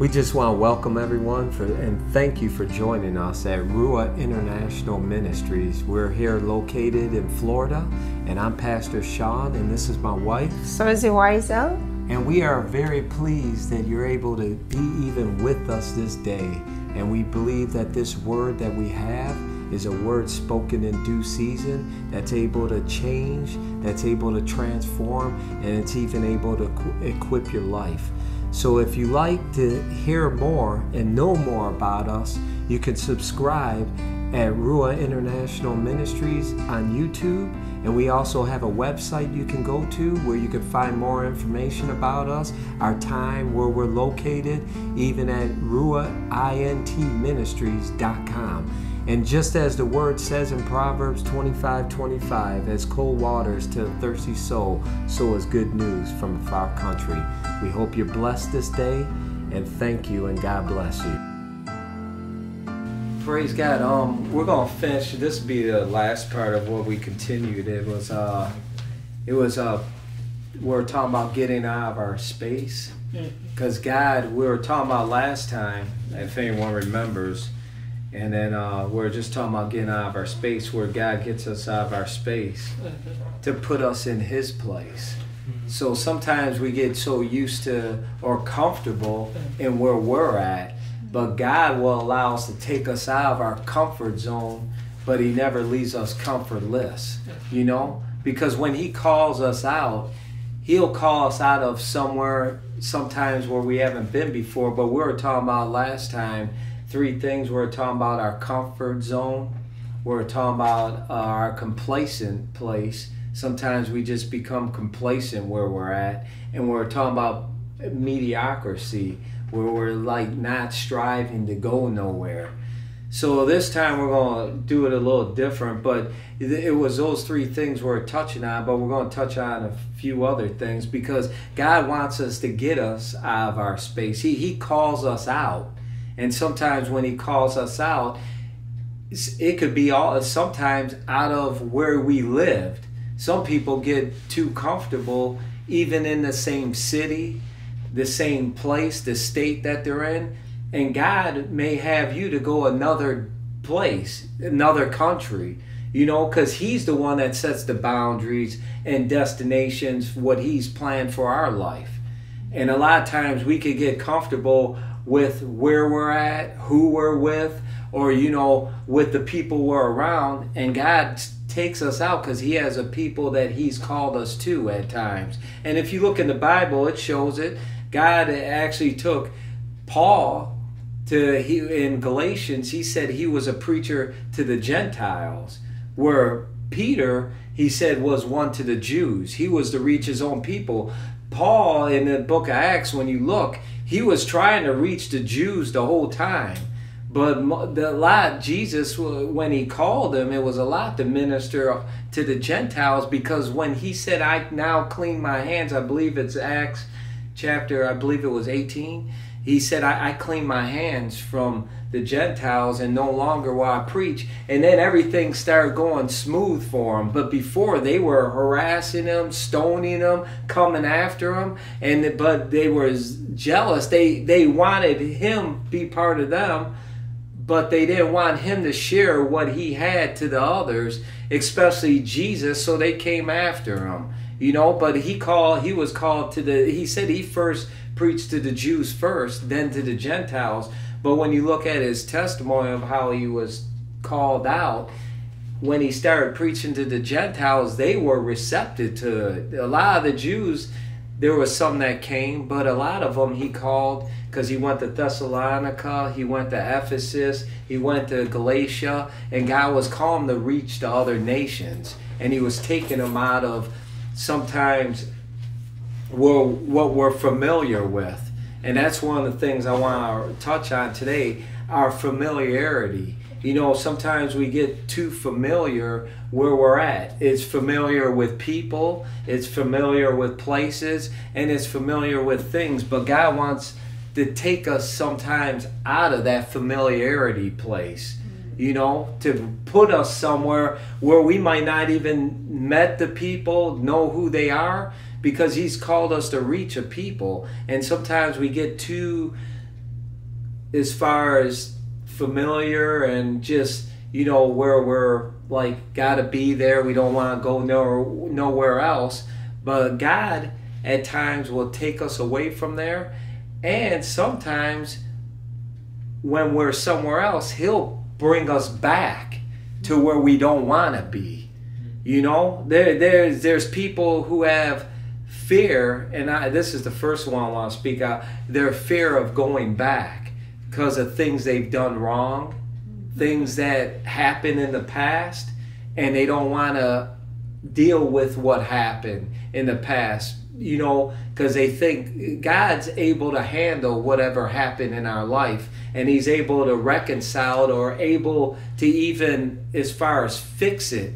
We just want to welcome everyone for, and thank you for joining us at Ruwa International Ministries. We're here located in Florida, and I'm Pastor Sean, and this is my wife, Susie Weisl. And we are very pleased that you're able to be even with us this day. And we believe that this word that we have is a word spoken in due season that's able to change, that's able to transform, and it's even able to equip your life. So if you like to hear more and know more about us, you can subscribe at Ruwa International Ministries on YouTube. And we also have a website you can go to where you can find more information about us, our time, where we're located, even at ruwaintministries.com. And just as the word says in Proverbs 25 25, as cold waters to a thirsty soul, so is good news from a far country. We hope you're blessed this day, and thank you, and God bless you. Praise God. Um, we're gonna finish. This will be the last part of what we continued. It was uh, it was uh, we're talking about getting out of our space, because God, we were talking about last time. If anyone remembers and then uh, we're just talking about getting out of our space where God gets us out of our space mm-hmm. to put us in His place. Mm-hmm. So sometimes we get so used to or comfortable mm-hmm. in where we're at, but God will allow us to take us out of our comfort zone, but He never leaves us comfortless, you know? Because when He calls us out, He'll call us out of somewhere sometimes where we haven't been before, but we were talking about last time three things. We're talking about our comfort zone. We're talking about our complacent place. Sometimes we just become complacent where we're at. And we're talking about mediocrity, where we're like not striving to go nowhere. So this time we're going to do it a little different, but it was those three things we're touching on, but we're going to touch on a few other things because God wants us to get us out of our space. He, he calls us out and sometimes when he calls us out, it could be all sometimes out of where we lived. Some people get too comfortable even in the same city, the same place, the state that they're in, and God may have you to go another place, another country, you know, because He's the one that sets the boundaries and destinations, what He's planned for our life. And a lot of times we could get comfortable with where we're at, who we're with, or you know, with the people we're around, and God takes us out because he has a people that he's called us to at times. And if you look in the Bible, it shows it. God actually took Paul to he in Galatians, he said he was a preacher to the Gentiles, where Peter, he said, was one to the Jews. He was to reach his own people. Paul in the book of Acts, when you look, he was trying to reach the Jews the whole time. But the lot Jesus, when he called them, it was a lot to minister to the Gentiles because when he said, "I now clean my hands," I believe it's Acts chapter, I believe it was eighteen. He said, I, I clean my hands from the Gentiles and no longer will I preach. And then everything started going smooth for them. But before they were harassing them, stoning them, coming after them, and but they were jealous. They they wanted him be part of them, but they didn't want him to share what he had to the others, especially Jesus. So they came after him. You know, but he called. He was called to the. He said he first preached to the Jews first, then to the Gentiles. But when you look at his testimony of how he was called out, when he started preaching to the Gentiles, they were receptive to it. A lot of the Jews, there was some that came, but a lot of them he called because he went to Thessalonica, he went to Ephesus, he went to Galatia, and God was calling to reach the other nations. And he was taking them out of sometimes what we're familiar with and that's one of the things I want to touch on today our familiarity. You know, sometimes we get too familiar where we're at. It's familiar with people, it's familiar with places, and it's familiar with things. But God wants to take us sometimes out of that familiarity place mm-hmm. you know, to put us somewhere where we might not even met the people, know who they are, because he's called us to reach a people and sometimes we get too as far as familiar and just you know where we're like gotta be there. We don't want to go no, nowhere else. But God at times will take us away from there, and sometimes when we're somewhere else, He'll bring us back to where we don't want to be. You know, there there's there's people who have fear, and I, this is the first one I want to speak out. Their fear of going back because of things they've done wrong, things that happened in the past, and they don't want to deal with what happened in the past. You know, because they think God's able to handle whatever happened in our life, and He's able to reconcile it or able to even, as far as fix it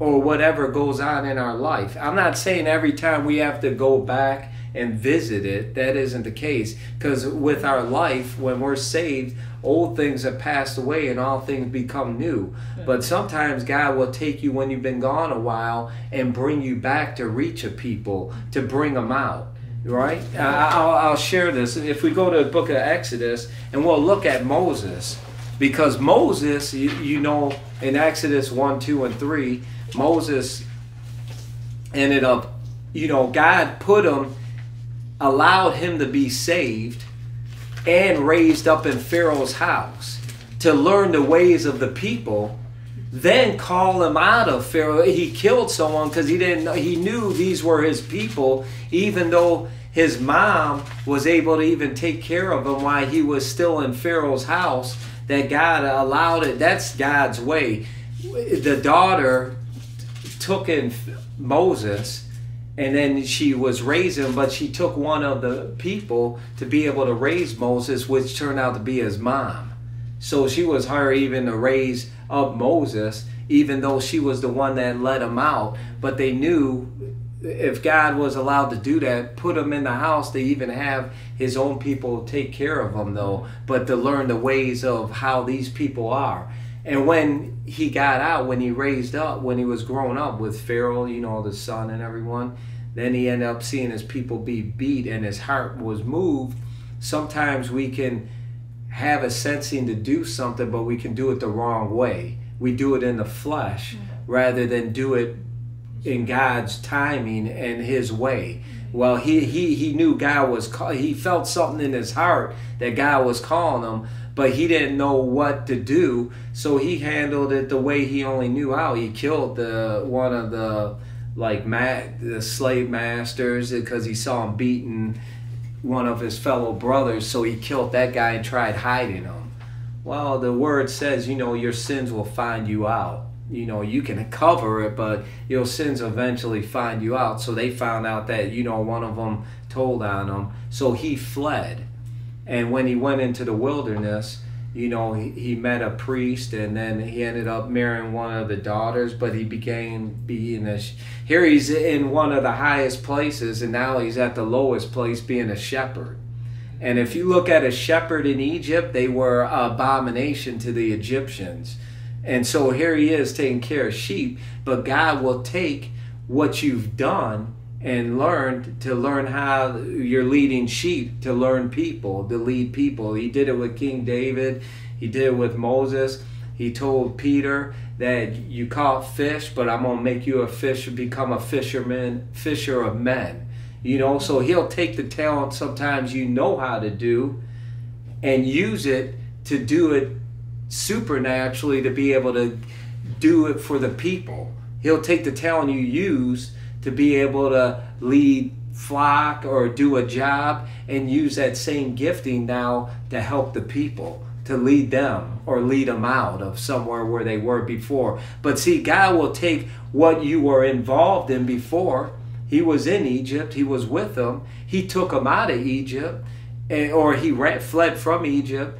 or whatever goes on in our life. I'm not saying every time we have to go back and visit it, that isn't the case. Because with our life, when we're saved, old things have passed away and all things become new. But sometimes God will take you when you've been gone a while and bring you back to reach a people, to bring them out. Right? I'll, I'll share this. If we go to the book of Exodus and we'll look at Moses, because Moses, you, you know, in Exodus 1, 2, and 3, Moses ended up, you know, God put him, allowed him to be saved and raised up in Pharaoh's house to learn the ways of the people. Then call him out of Pharaoh. He killed someone because he didn't. know He knew these were his people, even though his mom was able to even take care of him while he was still in Pharaoh's house. That God allowed it. That's God's way. The daughter took in Moses and then she was raising but she took one of the people to be able to raise Moses which turned out to be his mom. So she was her even to raise up Moses even though she was the one that let him out. But they knew if God was allowed to do that put him in the house to even have his own people take care of him though but to learn the ways of how these people are and when he got out, when he raised up, when he was growing up with Pharaoh, you know, the son and everyone, then he ended up seeing his people be beat and his heart was moved. Sometimes we can have a sensing to do something, but we can do it the wrong way. We do it in the flesh mm-hmm. rather than do it in God's timing and His way. Well, he he he knew God was call, he felt something in his heart that God was calling him, but he didn't know what to do, so he handled it the way he only knew how. He killed the one of the like ma- the slave masters because he saw him beating one of his fellow brothers, so he killed that guy and tried hiding him. Well, the word says, you know, your sins will find you out. You know, you can cover it, but your sins eventually find you out. So they found out that, you know, one of them told on him. So he fled and when he went into the wilderness, you know, he, he met a priest and then he ended up marrying one of the daughters, but he became being a. Here he's in one of the highest places and now he's at the lowest place being a shepherd. And if you look at a shepherd in Egypt, they were abomination to the Egyptians. And so here he is taking care of sheep, but God will take what you've done and learned to learn how you're leading sheep to learn people to lead people. He did it with king david. He did it with moses. He told peter that you caught fish but i'm to make you a fish become a fisherman fisher of men. You know so he'll take the talent sometimes you know how to do and use it to do it supernaturally to be able to do it for the people. He'll take the talent you use to be able to lead flock or do a job and use that same gifting now to help the people to lead them or lead them out of somewhere where they were before. But see god will take what you were involved in before. He was in egypt. He was with them he took them out of egypt or he fled from egypt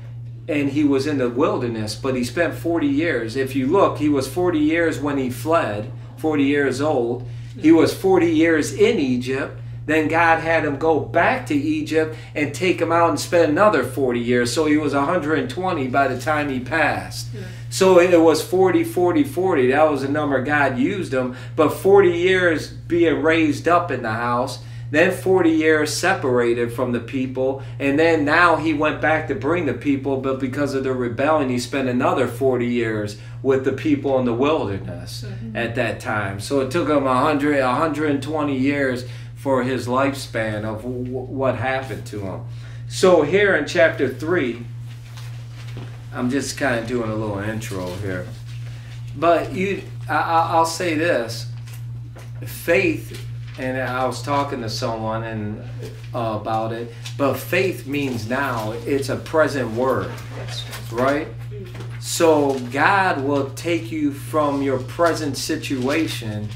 and he was in the wilderness. But he spent 40 years. If you look he was 40 years when he fled 40 years old he was 40 years in Egypt. Then God had him go back to Egypt and take him out and spend another 40 years. So he was 120 by the time he passed. Yeah. So it was 40, 40, 40. That was the number God used him. But 40 years being raised up in the house. Then 40 years separated from the people, and then now he went back to bring the people, but because of the rebellion, he spent another 40 years with the people in the wilderness mm-hmm. at that time. So it took him 100, 120 years for his lifespan of w- what happened to him. So here in chapter 3, I'm just kind of doing a little intro here. But you, I, will say this faith and I was talking to someone and uh, about it. But faith means now it's a present word, right? So God will take you from your present situation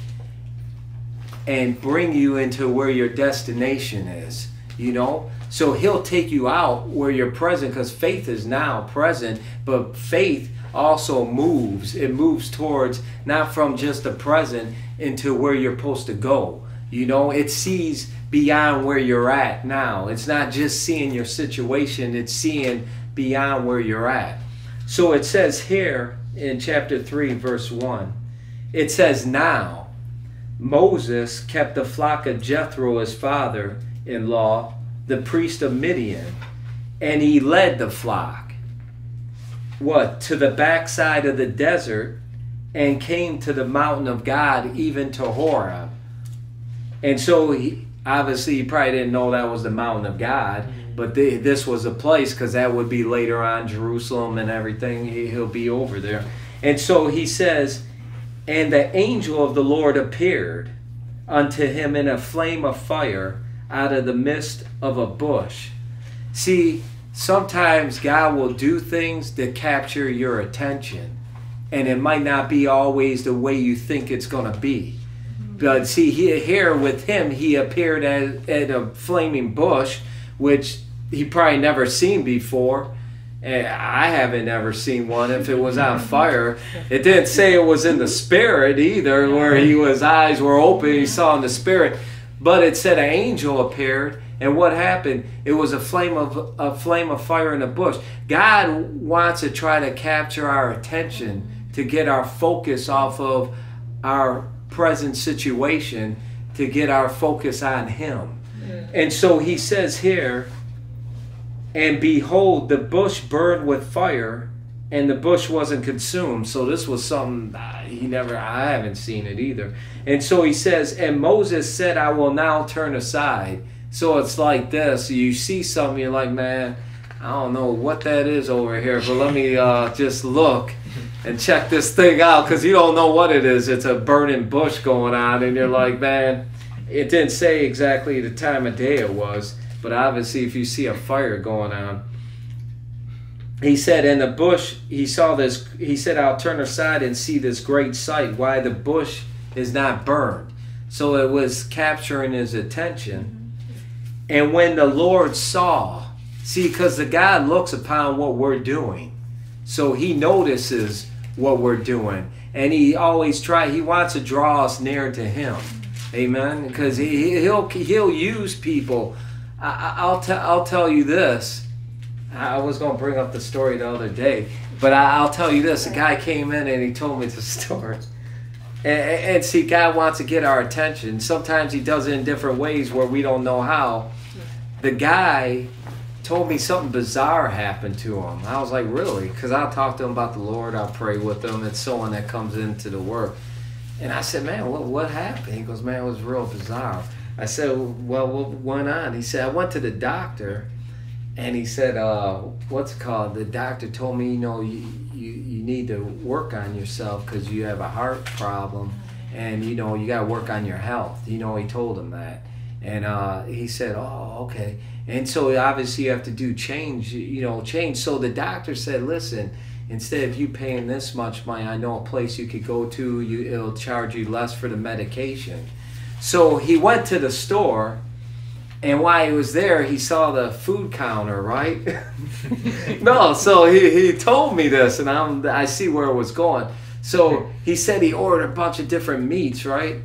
and bring you into where your destination is. You know, so He'll take you out where you're present because faith is now present, but faith also moves. It moves towards not from just the present into where you're supposed to go you know, it sees beyond where you're at now. It's not just seeing your situation, it's seeing beyond where you're at. So it says here in chapter 3, verse 1, it says, Now Moses kept the flock of Jethro, his father in law, the priest of Midian, and he led the flock. What? To the backside of the desert and came to the mountain of God, even to Horeb. And so he obviously he probably didn't know that was the mountain of God, mm-hmm. but the, this was a place because that would be later on Jerusalem and everything. He, he'll be over there. And so he says, and the angel of the Lord appeared unto him in a flame of fire out of the midst of a bush. See, sometimes God will do things to capture your attention, and it might not be always the way you think it's going to be. But see, he, here with him, he appeared at, at a flaming bush, which he probably never seen before. I haven't ever seen one if it was on fire. It didn't say it was in the spirit either, where he was eyes were open, he saw in the spirit. But it said an angel appeared, and what happened? It was a flame of a flame of fire in a bush. God wants to try to capture our attention to get our focus off of our present situation to get our focus on Him. And so he says here, and behold, the bush burned with fire, and the bush wasn't consumed. So this was something he never, I haven't seen it either. And so he says, and Moses said, I will now turn aside. So it's like this you see something, you're like, man, I don't know what that is over here, but let me uh, just look and check this thing out because you don't know what it is. It's a burning bush going on, and you're like, man, it didn't say exactly the time of day it was, but obviously, if you see a fire going on, he said, in the bush, he saw this, he said, I'll turn aside and see this great sight, why the bush is not burned. So it was capturing his attention. And when the Lord saw, see, because the God looks upon what we're doing, so he notices what we're doing. And he always try he wants to draw us near to him. Amen. Because he, he'll he'll use people. I, will tell I'll tell you this. I was going to bring up the story the other day, but I, will tell you this. A guy came in and he told me the story. And, and see, God wants to get our attention. Sometimes He does it in different ways where we don't know how. The guy told me something bizarre happened to him. I was like, really? Because I'll talk to him about the Lord. I'll pray with him. It's someone that comes into the work. And I said, man, what, what happened? He goes, man, it was real bizarre. I said, well, what went on? He said, I went to the doctor. And he said, uh, what's it called? The doctor told me, you know, you, you, you need to work on yourself because you have a heart problem. And, you know, you got to work on your health. You know, he told him that. And uh, he said, oh, okay. And so obviously you have to do change, you know, change. So the doctor said, listen, instead of you paying this much money, I know a place you could go to, you, it'll charge you less for the medication. So he went to the store, and while he was there, he saw the food counter, right? no, so he, he told me this, and I'm, I see where it was going. So he said he ordered a bunch of different meats, right?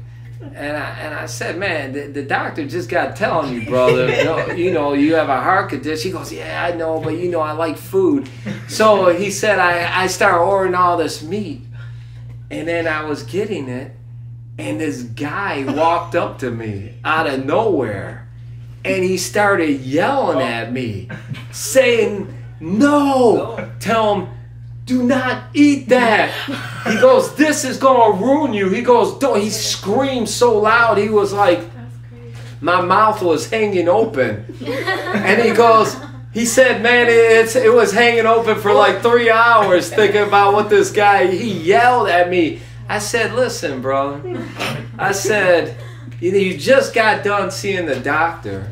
And I, and I said, man, the, the doctor just got telling you, brother, you know, you know, you have a heart condition. He goes, yeah, I know, but you know, I like food. So he said, I, I started ordering all this meat. And then I was getting it. And this guy walked up to me out of nowhere. and he started yelling at me, saying, No, tell him, do not eat that. He goes, This is gonna ruin you. He goes, Don't. He screamed so loud, he was like, My mouth was hanging open. And he goes, he said, "Man, it's it was hanging open for like three hours, thinking about what this guy." He yelled at me. I said, "Listen, bro." I said, "You you just got done seeing the doctor,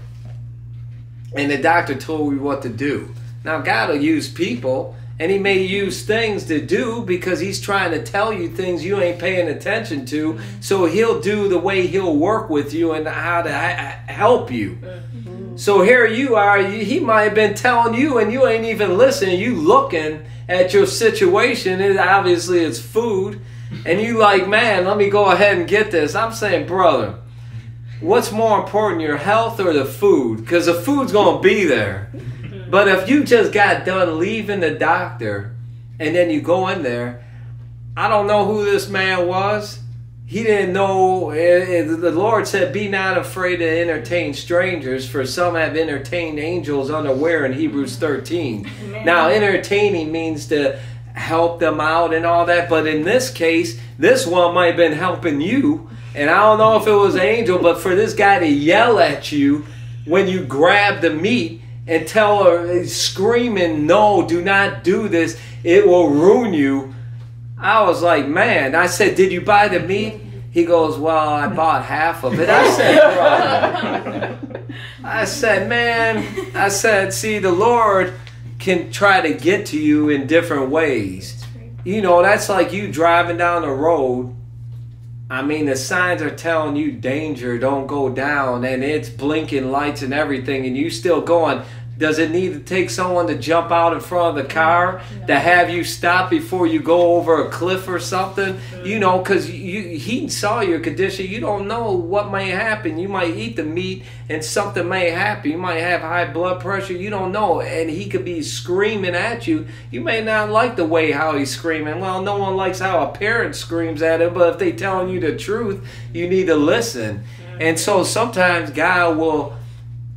and the doctor told me what to do. Now God will use people, and He may use things to do because He's trying to tell you things you ain't paying attention to. So He'll do the way He'll work with you and how to help you." Mm-hmm. So here you are, he might have been telling you and you ain't even listening. You looking at your situation, it obviously it's food, and you like, man, let me go ahead and get this. I'm saying, brother, what's more important, your health or the food? Because the food's going to be there. But if you just got done leaving the doctor and then you go in there, I don't know who this man was he didn't know. The Lord said, Be not afraid to entertain strangers, for some have entertained angels unaware in Hebrews 13. Amen. Now, entertaining means to help them out and all that, but in this case, this one might have been helping you. And I don't know if it was an angel, but for this guy to yell at you when you grab the meat and tell her, screaming, No, do not do this, it will ruin you I was like, man. I said, did you buy the meat? He goes, well, I bought half of it. I said, bro. I said, man. I said, see, the Lord can try to get to you in different ways. You know, that's like you driving down the road. I mean, the signs are telling you danger, don't go down, and it's blinking lights and everything, and you still going, does it need to take someone to jump out in front of the car no. to have you stop before you go over a cliff or something? Mm-hmm. You know, because you he saw your condition. You don't know what may happen. You might eat the meat and something may happen. You might have high blood pressure. You don't know, and he could be screaming at you. You may not like the way how he's screaming. Well, no one likes how a parent screams at him, but if they telling you the truth, you need to listen. Mm-hmm. And so sometimes God will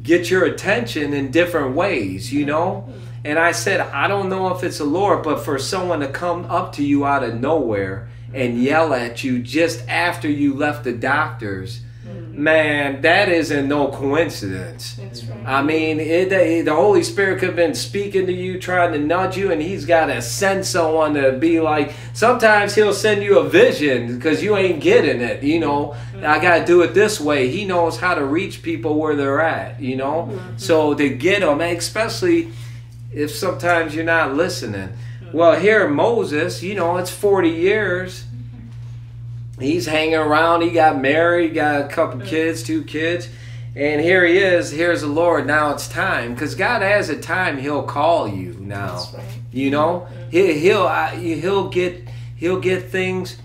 get your attention in different ways, you know? And I said, I don't know if it's a Lord, but for someone to come up to you out of nowhere and yell at you just after you left the doctors mm. man, that isn't no coincidence. Right. I mean, it, it, the Holy Spirit could have been speaking to you, trying to nudge you, and He's got to send someone to be like. Sometimes He'll send you a vision because you ain't getting it. You know, mm-hmm. I got to do it this way. He knows how to reach people where they're at. You know, mm-hmm. so to get them, especially if sometimes you're not listening. Mm-hmm. Well, here Moses, you know, it's 40 years he's hanging around. He got married, got a couple kids, two kids. And here he is. Here's the Lord. Now it's time. Because God has a time he'll call you now. Right. You know? Mm-hmm. He, he'll, uh, he'll, get, he'll get things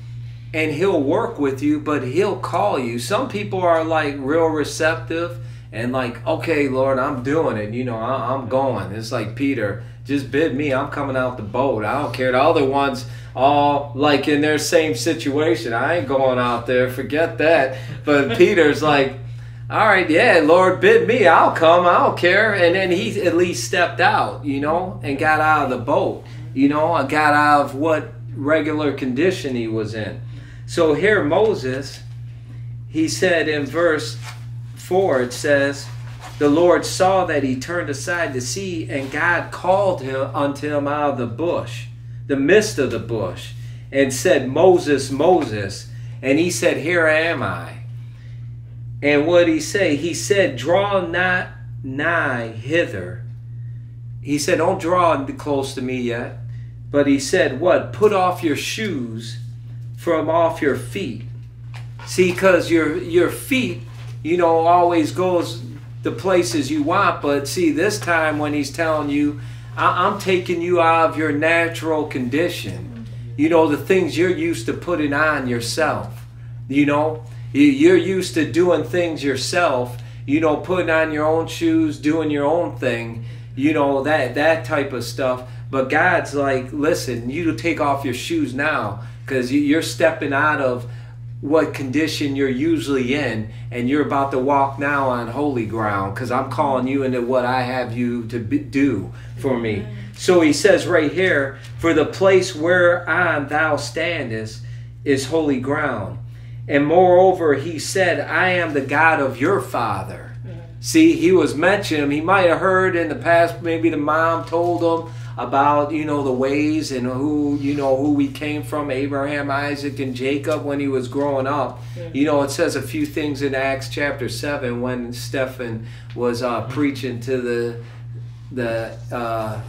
and he'll work with you, but he'll call you. Some people are like real receptive and like, okay, Lord, I'm doing it. You know, I'm going. It's like Peter, just bid me. I'm coming out the boat. I don't care. The other ones, all like in their same situation. I ain't going out there, forget that. But Peter's like, all right, yeah, Lord bid me, I'll come, I don't care. And then he at least stepped out, you know, and got out of the boat, you know, and got out of what regular condition he was in. So here, Moses, he said in verse 4, it says, the Lord saw that he turned aside to see, and God called him unto him out of the bush the midst of the bush and said, Moses, Moses. And he said, Here am I. And what he say? He said, Draw not nigh hither. He said, Don't draw close to me yet. But he said, What? Put off your shoes from off your feet. See, because your your feet, you know, always goes the places you want. But see, this time when he's telling you, I, am taking you out of your natural condition. You know, the things you're used to putting on yourself. You know, you're used to doing things yourself. You know, putting on your own shoes, doing your own thing. You know that that type of stuff. But God's like, listen, you take off your shoes now because you're stepping out of what condition you're usually in and you're about to walk now on holy ground because i'm calling you into what i have you to be, do for me so he says right here for the place whereon thou standest is holy ground and moreover he said i am the god of your father. See he was mentioned he might have heard in the past maybe the mom told him about you know the ways and who you know who we came from Abraham Isaac and Jacob when he was growing up. You know it says a few things in Acts chapter 7 when Stephen was uh, preaching to the the uh,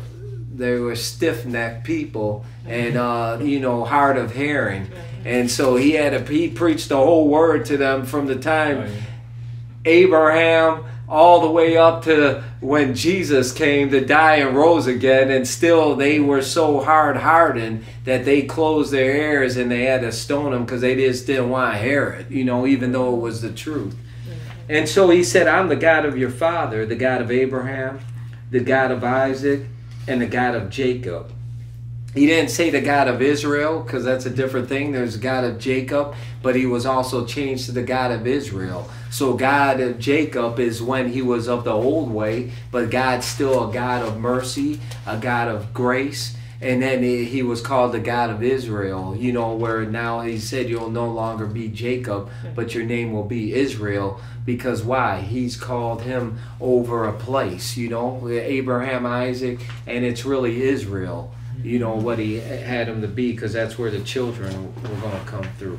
they were stiff-necked people and uh, you know hard of hearing and so he had a he preached the whole word to them from the time oh, Abraham all the way up to when Jesus came to die and rose again, and still they were so hard hardened that they closed their ears and they had to stone him because they just didn't want to hear it, you know, even though it was the truth. And so he said, I'm the God of your father, the God of Abraham, the God of Isaac, and the God of Jacob. He didn't say the God of Israel because that's a different thing. There's God of Jacob, but he was also changed to the God of Israel. So God of Jacob is when he was of the old way, but God's still a God of mercy, a God of grace. And then he was called the God of Israel, you know, where now he said you'll no longer be Jacob, but your name will be Israel. Because why? He's called him over a place, you know, Abraham, Isaac, and it's really Israel you know what he had him to be because that's where the children were going to come through.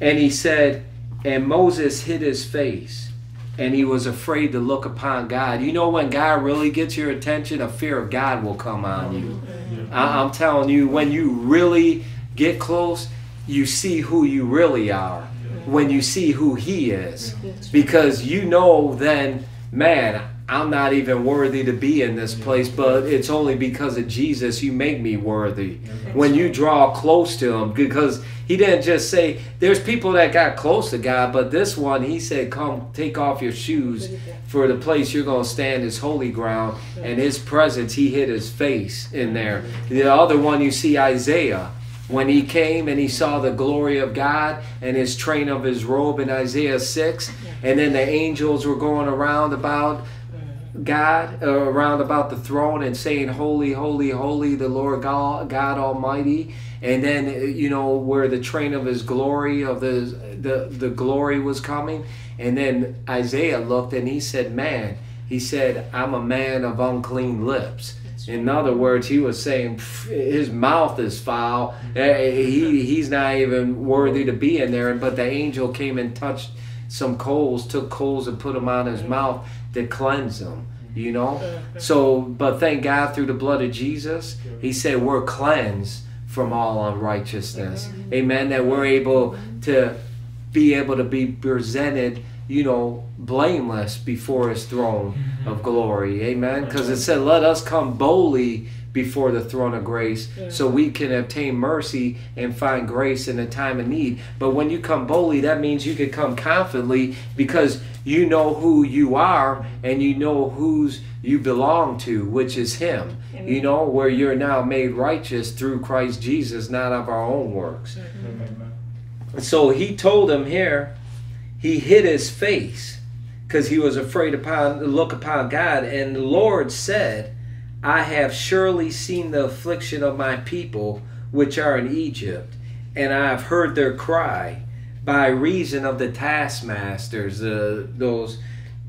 And he said and moses hid his face and he was afraid to look upon god. You know when god really gets your attention a fear of god will come on you. I- i'm telling you when you really get close you see who you really are when you see who he is. Because you know then man I'm not even worthy to be in this place, but it's only because of Jesus you make me worthy. When you draw close to Him, because He didn't just say, there's people that got close to God, but this one, He said, come take off your shoes, for the place you're going to stand is holy ground. And His presence, He hid His face in there. The other one, you see Isaiah when he came and he saw the glory of God and his train of his robe in Isaiah 6 and then the angels were going around about God uh, around about the throne and saying, Holy, holy, holy, the Lord God, God Almighty. And then, uh, you know, where the train of his glory, of the, the, the glory was coming. And then Isaiah looked and he said, Man, he said, I'm a man of unclean lips. In other words, he was saying his mouth is foul. He, he's not even worthy to be in there. But the angel came and touched some coals, took coals and put them on his mouth to cleanse them you know? So but thank god through the blood of jesus he said we're cleansed from all unrighteousness. Amen. That we're able to be able to be presented you know blameless before his throne mm-hmm. of glory. Amen because it said let us come boldly before the throne of grace so we can obtain mercy and find grace in a time of need but when you come boldly that means you can come confidently because you know who you are and you know whose you belong to, which is Him. Amen. You know, where you're now made righteous through Christ Jesus, not of our own works. Mm-hmm. So He told him here, He hid His face because He was afraid upon to look upon God. And the Lord said, I have surely seen the affliction of my people which are in Egypt, and I have heard their cry by reason of the taskmasters, uh, those.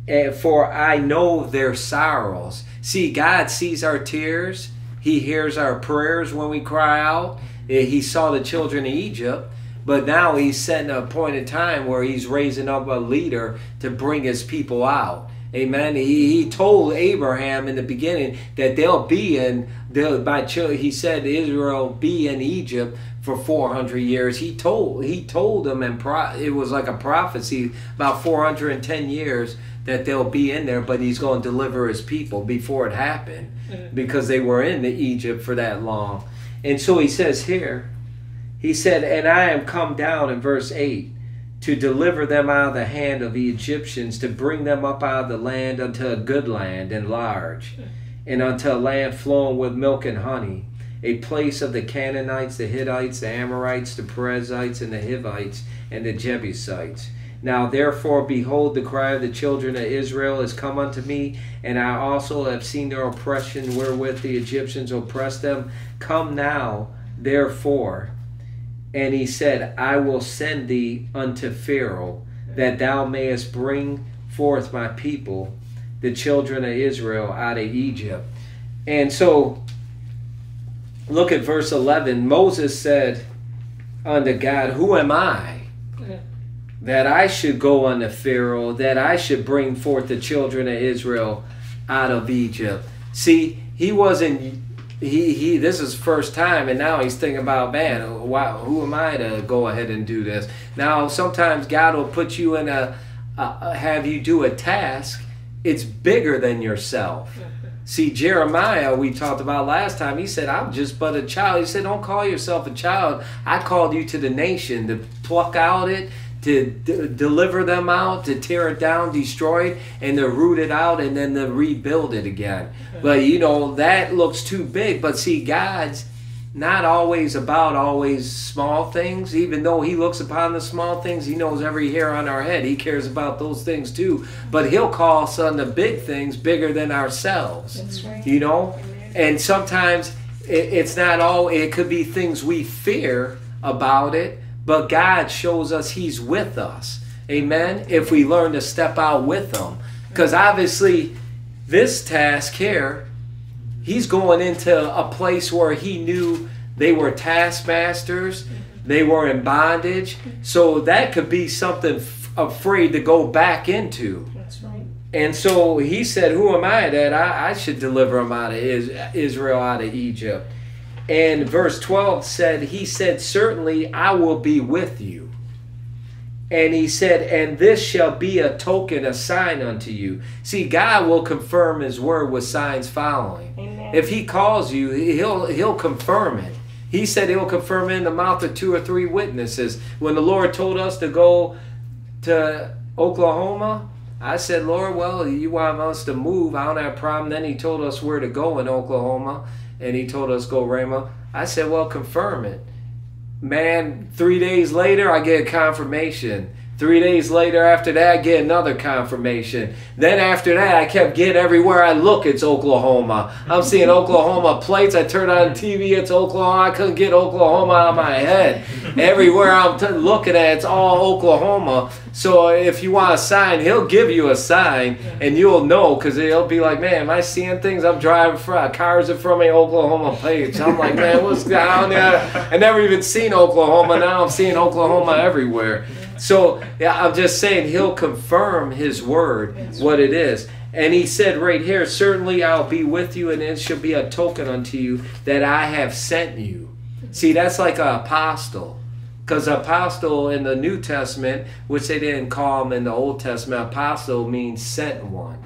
Uh, for I know their sorrows. See, God sees our tears. He hears our prayers when we cry out. Uh, he saw the children of Egypt, but now He's setting a point in time where He's raising up a leader to bring His people out. Amen. He, he told Abraham in the beginning that they'll be in they'll by he said Israel be in Egypt for 400 years. He told he told them and pro, it was like a prophecy about 410 years that they'll be in there, but he's going to deliver his people before it happened mm-hmm. because they were in the Egypt for that long. And so he says here, he said, "And I am come down in verse 8 to deliver them out of the hand of the Egyptians, to bring them up out of the land unto a good land and large, and unto a land flowing with milk and honey, a place of the Canaanites, the Hittites, the Amorites, the Perizzites, and the Hivites, and the Jebusites. Now therefore, behold, the cry of the children of Israel is come unto me, and I also have seen their oppression wherewith the Egyptians oppressed them. Come now, therefore. And he said, I will send thee unto Pharaoh, that thou mayest bring forth my people, the children of Israel, out of Egypt. And so, look at verse 11. Moses said unto God, Who am I? that I should go unto Pharaoh, that I should bring forth the children of Israel out of Egypt. See, he wasn't he he this is first time and now he's thinking about man why, who am i to go ahead and do this? Now sometimes god will put you in a, a have you do a task it's bigger than yourself. See jeremiah we talked about last time he said i'm just but a child. He said don't call yourself a child. I called you to the nation to pluck out it to d- deliver them out, to tear it down, destroy it, and to root it out and then to rebuild it again. But you know, that looks too big. But see, God's not always about always small things. Even though He looks upon the small things, He knows every hair on our head. He cares about those things too. But He'll call us on the big things bigger than ourselves. That's right. You know? And sometimes it, it's not all, it could be things we fear about it but God shows us He's with us. Amen. If we learn to step out with Him. Because obviously, this task here, He's going into a place where He knew they were taskmasters, they were in bondage. So that could be something afraid to go back into. That's right. And so he said, Who am I that I, I should deliver them out of Israel out of Egypt? And verse 12 said, He said, Certainly I will be with you. And he said, And this shall be a token, a sign unto you. See, God will confirm his word with signs following. Amen. If he calls you, he'll he'll confirm it. He said he'll confirm it in the mouth of two or three witnesses. When the Lord told us to go to Oklahoma, I said, Lord, well, you want us to move. I don't have a problem. Then he told us where to go in Oklahoma and he told us go Rhema. I said, well, confirm it. Man, three days later, I get a confirmation. Three days later, after that, I get another confirmation. Then after that, I kept getting everywhere I look, it's Oklahoma. I'm seeing Oklahoma plates. I turn on TV, it's Oklahoma. I couldn't get Oklahoma out of my head. Everywhere I'm t- looking at, it's all Oklahoma. So if you want a sign, he'll give you a sign, and you'll know because he'll be like, "Man, am I seeing things? I'm driving for cars are from me, Oklahoma plates." I'm like, "Man, what's on there?" I never even seen Oklahoma. Now I'm seeing Oklahoma everywhere. So yeah, I'm just saying he'll confirm his word, what it is. And he said right here, Certainly I'll be with you, and it shall be a token unto you that I have sent you. See, that's like an apostle. Because apostle in the New Testament, which they didn't call him in the Old Testament, apostle means sent one.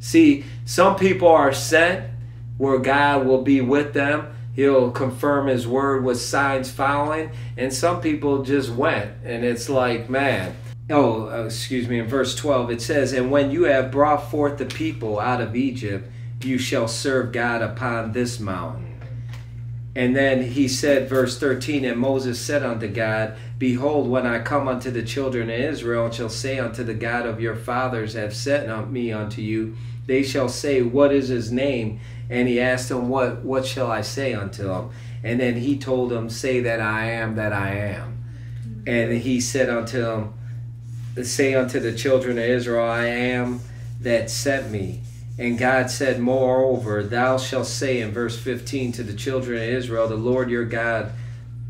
See, some people are sent where God will be with them. He'll confirm his word with signs following. And some people just went. And it's like, man. Oh, uh, excuse me. In verse 12, it says, And when you have brought forth the people out of Egypt, you shall serve God upon this mountain. And then he said, verse 13, And Moses said unto God, Behold, when I come unto the children of Israel, and shall say unto the God of your fathers, Have sent me unto you, they shall say, What is his name? And he asked him, What what shall I say unto him? And then he told him, Say that I am that I am. And he said unto him, Say unto the children of Israel, I am that sent me. And God said, Moreover, thou shalt say in verse 15 to the children of Israel, The Lord your God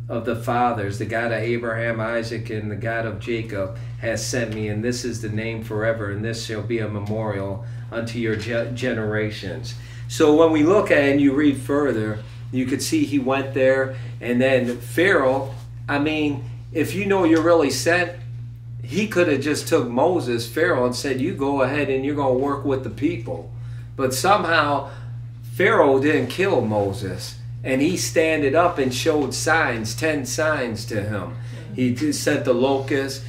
of the fathers, the God of Abraham, Isaac, and the God of Jacob, has sent me, and this is the name forever, and this shall be a memorial unto your ge- generations. So when we look at and you read further, you could see he went there, and then Pharaoh, I mean, if you know you're really sent, he could have just took Moses, Pharaoh, and said, "You go ahead and you're going to work with the people." But somehow Pharaoh didn't kill Moses, and he standed up and showed signs, ten signs to him. He sent the locusts,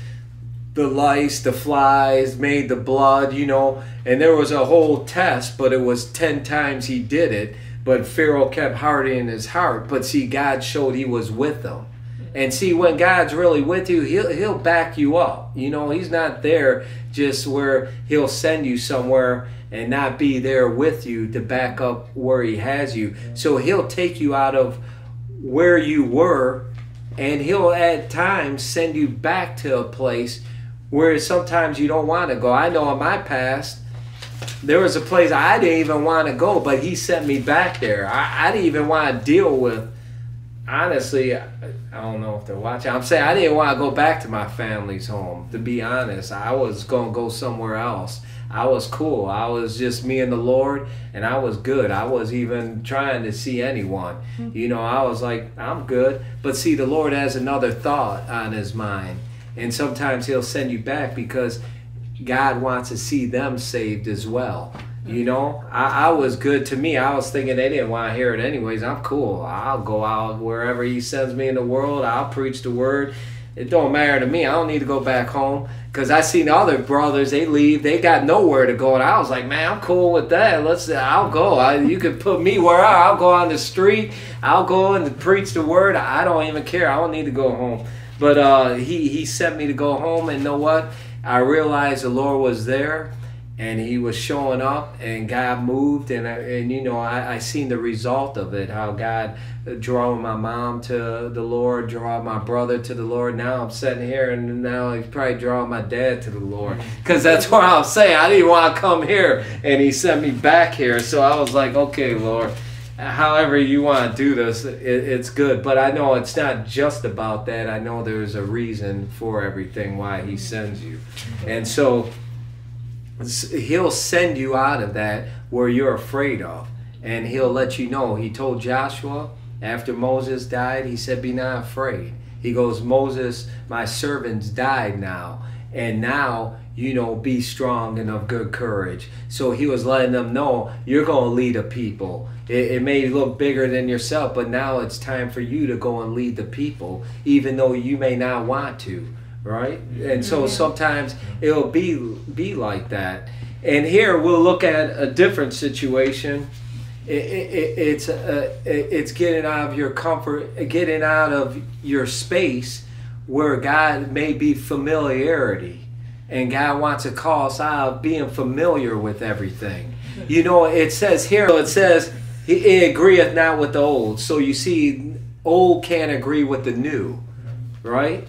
the lice, the flies, made the blood, you know, and there was a whole test, but it was ten times he did it. but Pharaoh kept hardening his heart. But see, God showed he was with them. And see, when God's really with you, he'll he'll back you up. You know, he's not there just where he'll send you somewhere and not be there with you to back up where he has you. So he'll take you out of where you were and he'll at times send you back to a place where sometimes you don't want to go. I know in my past there was a place I didn't even want to go, but he sent me back there. I, I didn't even want to deal with. Honestly, I, I don't know if they're watching. I'm saying I didn't want to go back to my family's home. To be honest, I was gonna go somewhere else. I was cool. I was just me and the Lord, and I was good. I was even trying to see anyone. Hmm. You know, I was like, I'm good. But see, the Lord has another thought on His mind, and sometimes He'll send you back because God wants to see them saved as well. You know, I, I was good to me. I was thinking they didn't want to hear it anyways. I'm cool. I'll go out wherever He sends me in the world. I'll preach the word. It don't matter to me. I don't need to go back home because I seen other brothers. They leave. They got nowhere to go, and I was like, man, I'm cool with that. Let's. I'll go. I, you can put me where I, I'll go on the street. I'll go and preach the word. I don't even care. I don't need to go home. But uh, he he sent me to go home, and know what? I realized the Lord was there and he was showing up and God moved and I, and you know I, I seen the result of it how God uh, drawing my mom to the Lord drawing my brother to the Lord. Now I'm sitting here and now he's probably drawing my dad to the Lord. Mm-hmm. Because that's what I was saying. I didn't want to come here and he sent me back here. So I was like okay Lord however you want to do this it, it's good but I know it's not just about that. I know there's a reason for everything why he sends you. And so he'll send you out of that where you're afraid of and he'll let you know. He told joshua after moses died he said be not afraid. He goes moses my servants died now and now you know be strong and of good courage so he was letting them know you're going to lead a people it, it may look bigger than yourself but now it's time for you to go and lead the people even though you may not want to right? And so sometimes it'll be be like that. And here we'll look at a different situation. It, it, it's uh, it's getting out of your comfort, getting out of your space where God may be familiarity, and God wants to call us out of being familiar with everything. You know, it says here, it says, "He agreeth not with the old." So you see, old can't agree with the new, right?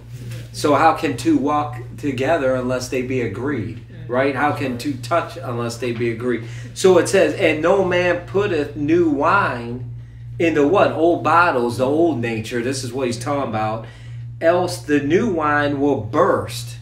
So how can two walk together unless they be agreed? Right? How can two touch unless they be agreed? So it says, and no man putteth new wine into what? Old bottles, the old nature. This is what he's talking about. Else the new wine will burst.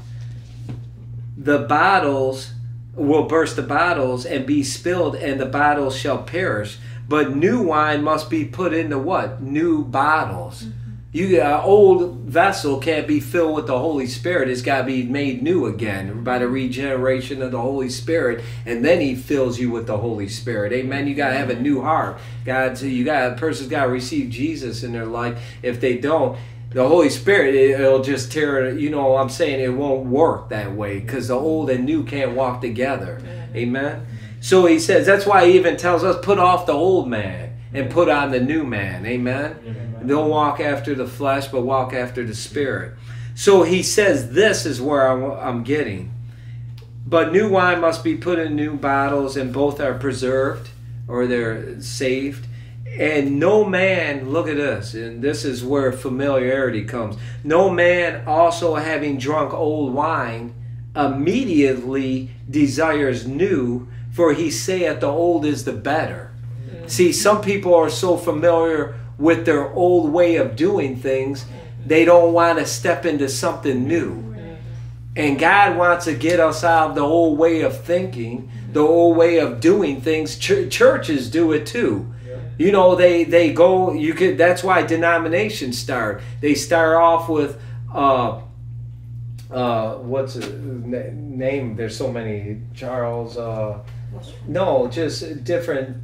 The bottles will burst the bottles and be spilled, and the bottles shall perish. But new wine must be put into what? New bottles. Mm-hmm you uh, old vessel can't be filled with the Holy Spirit. It's got to be made new again by the regeneration of the Holy Spirit, and then He fills you with the Holy Spirit. Amen. You got to have a new heart. God, you got a person's got to receive Jesus in their life. If they don't, the Holy Spirit it'll just tear it. You know, I'm saying it won't work that way because the old and new can't walk together. Amen. So He says that's why He even tells us put off the old man and put on the new man. Amen. Amen. Don't walk after the flesh, but walk after the spirit. So he says, This is where I'm getting. But new wine must be put in new bottles, and both are preserved or they're saved. And no man, look at this, and this is where familiarity comes. No man also having drunk old wine immediately desires new, for he saith the old is the better. Mm-hmm. See, some people are so familiar with their old way of doing things, they don't want to step into something new. And God wants to get us out of the old way of thinking, the mm-hmm. old way of doing things. Ch- churches do it too. You know, they they go. You could. That's why denominations start. They start off with. Uh, uh, what's a name? There's so many. Charles. Uh, no, just different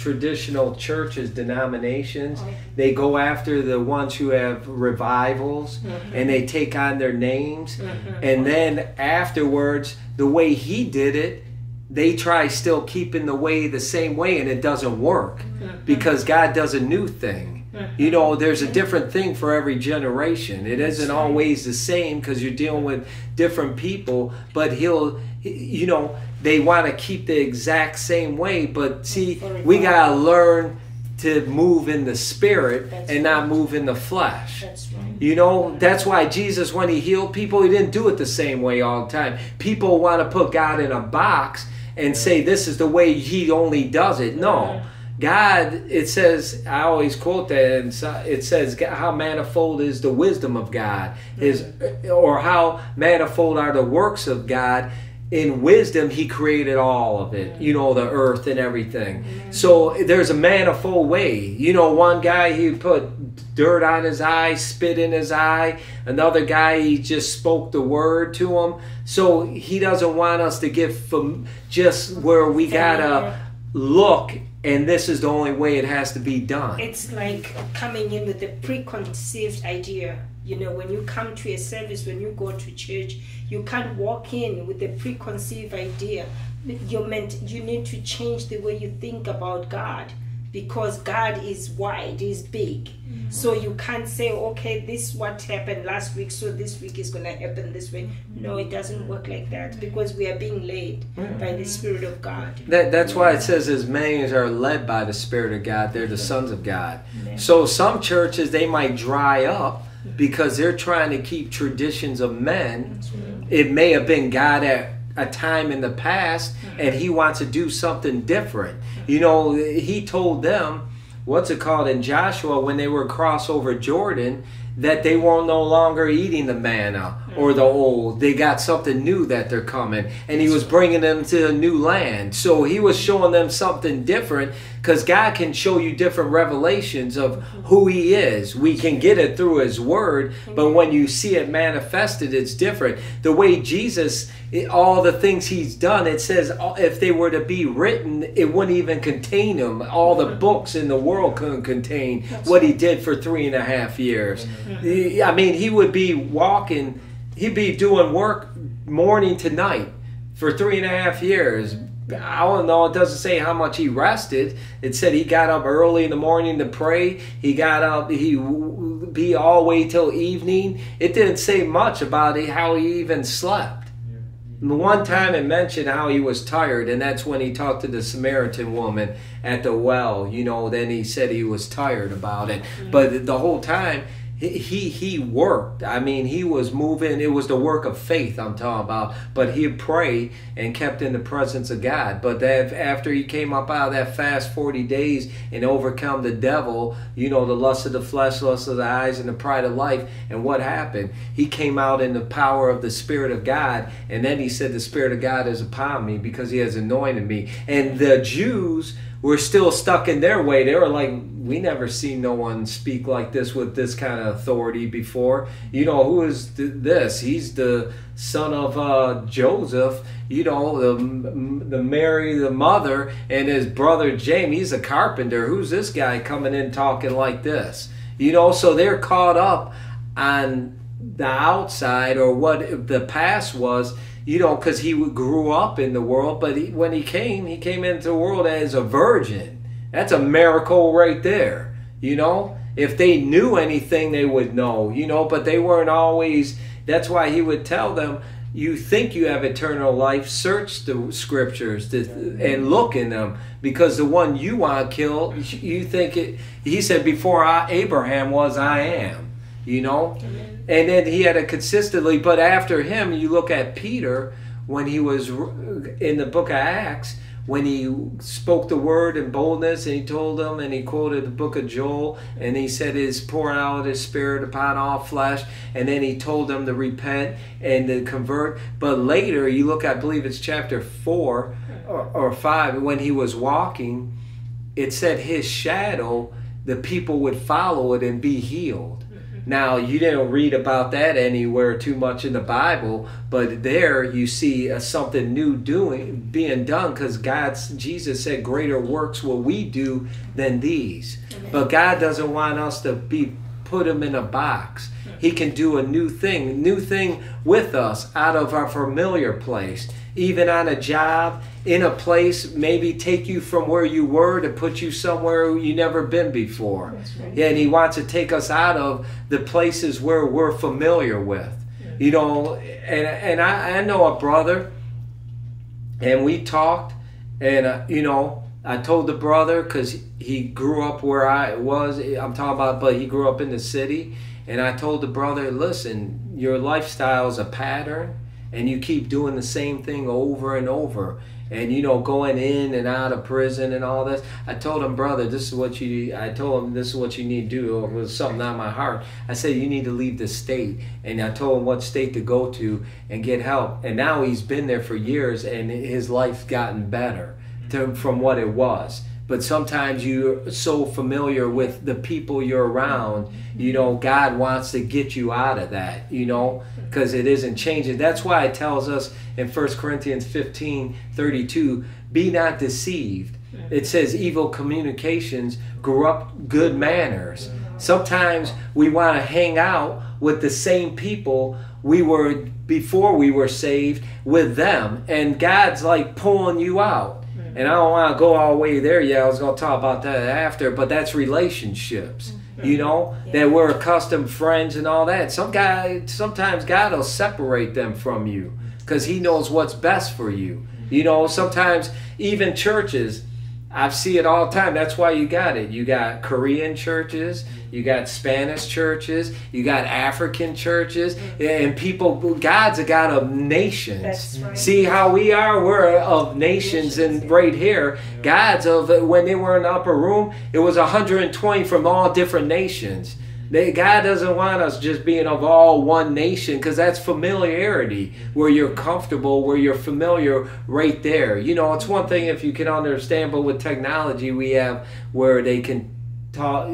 traditional churches, denominations. Oh. They go after the ones who have revivals mm-hmm. and they take on their names. Mm-hmm. And then afterwards, the way he did it, they try still keeping the way the same way and it doesn't work Mm-hmm. because God does a new thing. You know, there's a different thing for every generation. It isn't always the same because you're dealing with different people, but he'll, you know, they want to keep the exact same way. But see, we got to learn to move in the spirit That's and not right. move in the flesh. Right. You know, that's why Jesus, when he healed people, he didn't do it the same way all the time. People want to put God in a box and say this is the way he only does it. No. God, it says, I always quote that, and it says, how manifold is the wisdom of God, mm-hmm. is, or how manifold are the works of God. In wisdom, He created all of it, you know, the earth and everything. So there's a manifold way. You know, one guy, he put dirt on his eye, spit in his eye. Another guy, he just spoke the word to him. So he doesn't want us to get from just where we gotta look, and this is the only way it has to be done. It's like coming in with a preconceived idea. You know, when you come to a service, when you go to church, you can't walk in with a preconceived idea. You're meant, you need to change the way you think about God because God is wide, is big. Mm-hmm. So you can't say, okay, this what happened last week, so this week is gonna happen this way. Mm-hmm. No, it doesn't work like that because we are being led by the mm-hmm. Spirit of God. That, that's why it says, as many as are led by the Spirit of God, they're the sons of God. So some churches, they might dry up because they're trying to keep traditions of men. It may have been God at a time in the past, mm-hmm. and He wants to do something different. You know, He told them, what's it called in Joshua when they were cross over Jordan, that they weren't no longer eating the manna or the old. They got something new that they're coming, and He was bringing them to a new land. So He was showing them something different because God can show you different revelations of who He is. We can get it through His Word, but when you see it manifested, it's different. The way Jesus, all the things He's done, it says uh, if they were to be written, it wouldn't even contain them. All the books in the world couldn't contain what He did for three and a half years. He- I mean, He would be walking, He'd be doing work morning to night for three and a half years. I don't know. It doesn't say how much he rested. It said he got up early in the morning to pray. He got up. He be all way till evening. It didn't say much about how he even slept. One time it mentioned how he was tired, and that's when he talked to the Samaritan woman at the well. You know, then he said he was tired about it. But the whole time he he worked. I mean, he was moving. It was the work of faith I'm talking about. But he prayed and kept in the presence of God. But that after he came up out of that fast 40 days and overcome the devil, you know, the lust of the flesh, lust of the eyes, and the pride of life. And what happened? He came out in the power of the Spirit of God. And then he said, The Spirit of God is upon me because he has anointed me. And the Jews were still stuck in their way. They were like, we never seen no one speak like this with this kind of authority before. You know, who is th- this? He's the son of uh, Joseph. You know, the the Mary, the mother, and his brother James. He's a carpenter. Who's this guy coming in talking like this? You know, so they're caught up on the outside or what the past was you know, because he grew up in the world, but he, when he came, he came into the world as a virgin. That's a miracle right there, you know. If they knew anything, they would know, you know, but they weren't always. That's why he would tell them, You think you have eternal life, search the scriptures to, and look in them, because the one you want to kill, you think it. He said, Before I, Abraham was, I am, you know. And then he had it consistently. But after him, you look at Peter when he was in the book of Acts, when he spoke the word in boldness and he told them and he quoted the book of Joel and he said his pouring out his spirit upon all flesh and then he told them to repent and to convert. But later, you look, I believe it's chapter 4 or, or 5, when he was walking, it said his shadow, the people would follow it and be healed. Now, you didn't read about that anywhere too much in the Bible, but there you see uh, something new doing being done because God's Jesus said, "Greater works will we do than these." But God doesn't want us to be put him in a box. He can do a new thing, new thing with us out of our familiar place. Even on a job, in a place, maybe take you from where you were to put you somewhere you never been before. Right. Yeah, and He wants to take us out of the places where we're familiar with. You know, and and I, I know a brother, and we talked, and uh, you know, I told the brother because he grew up where I was. I'm talking about, but he grew up in the city, and I told the brother, listen, your lifestyle is a pattern, and you keep doing the same thing over and over and you know going in and out of prison and all this. I told him brother this is what you i told him this is what you need to do. It was something on my heart. I said you need to leave the state and i told him what state to go to and get help. And now he's been there for years and his life's gotten better to, from what it was but sometimes you're so familiar with the people you're around you know god wants to get you out of that you know because it isn't changing. That's why it tells us in 1 corinthians 15 32 be not deceived. It says evil communications corrupt good manners. Sometimes we want to hang out with the same people we were before we were saved with them and god's like pulling you out and I don't want to go all the way there yet. I was going to talk about that after, but that's relationships. Mm-hmm. You know Yeah. that we're accustomed friends and all that. Some guy, sometimes God will separate them from you because He knows what's best for you. You know, sometimes even churches, I see it all the time. That's why you got it. You got Korean churches, you got Spanish churches, you got African churches, and people. God's a God of nations. Right. See how we are? We're of nations, and right here, God's of when they were in the upper room, it was 120 from all different nations. They, God doesn't want us just being of all one nation because that's familiarity where you're comfortable, where you're familiar right there. You know, it's one thing if you can understand, but with technology, we have where they can talk,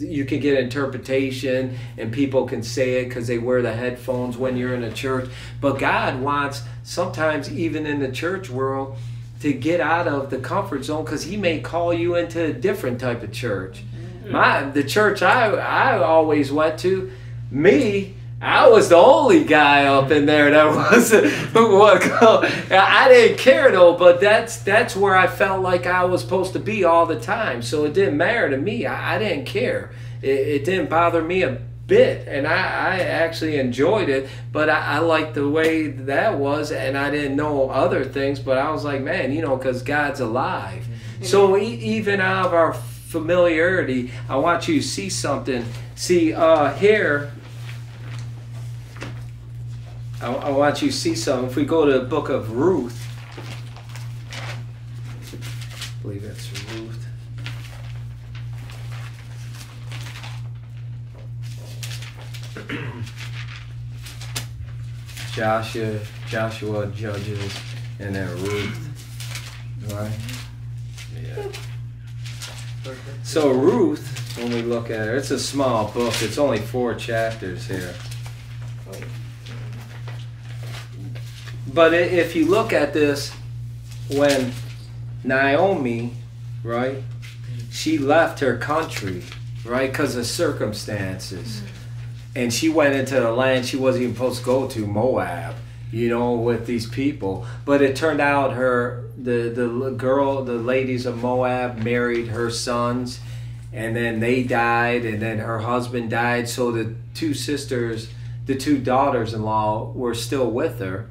you can get interpretation and people can say it because they wear the headphones when you're in a church. But God wants sometimes, even in the church world, to get out of the comfort zone because He may call you into a different type of church. My the church I I always went to, me. I was the only guy up in there that was what I didn't care though, but that's that's where I felt like I was supposed to be all the time. So it didn't matter to me. I, I didn't care. It, it didn't bother me a bit, and I, I actually enjoyed it. But I, I liked the way that was, and I didn't know other things. But I was like, man, you know, because God's alive. Mm-hmm. So e- even out of our familiarity, I want you to see something. See, uh, here, I, I want you to see something. If we go to the book of Ruth, I believe that's Ruth. Joshua, Joshua, Judges, and then Ruth. Right? Yeah. So Ruth, when we look at her, it's a small book. It's only four chapters here. But if you look at this, when Naomi, right, she left her country, right, because of circumstances, mm. and she went into the land she wasn't even supposed to go to, Moab, you know, with these people. But it turned out her, the the girl, the ladies of Moab married her sons, and then they died, and then her husband died. So the two sisters, the two daughters-in-law, were still with her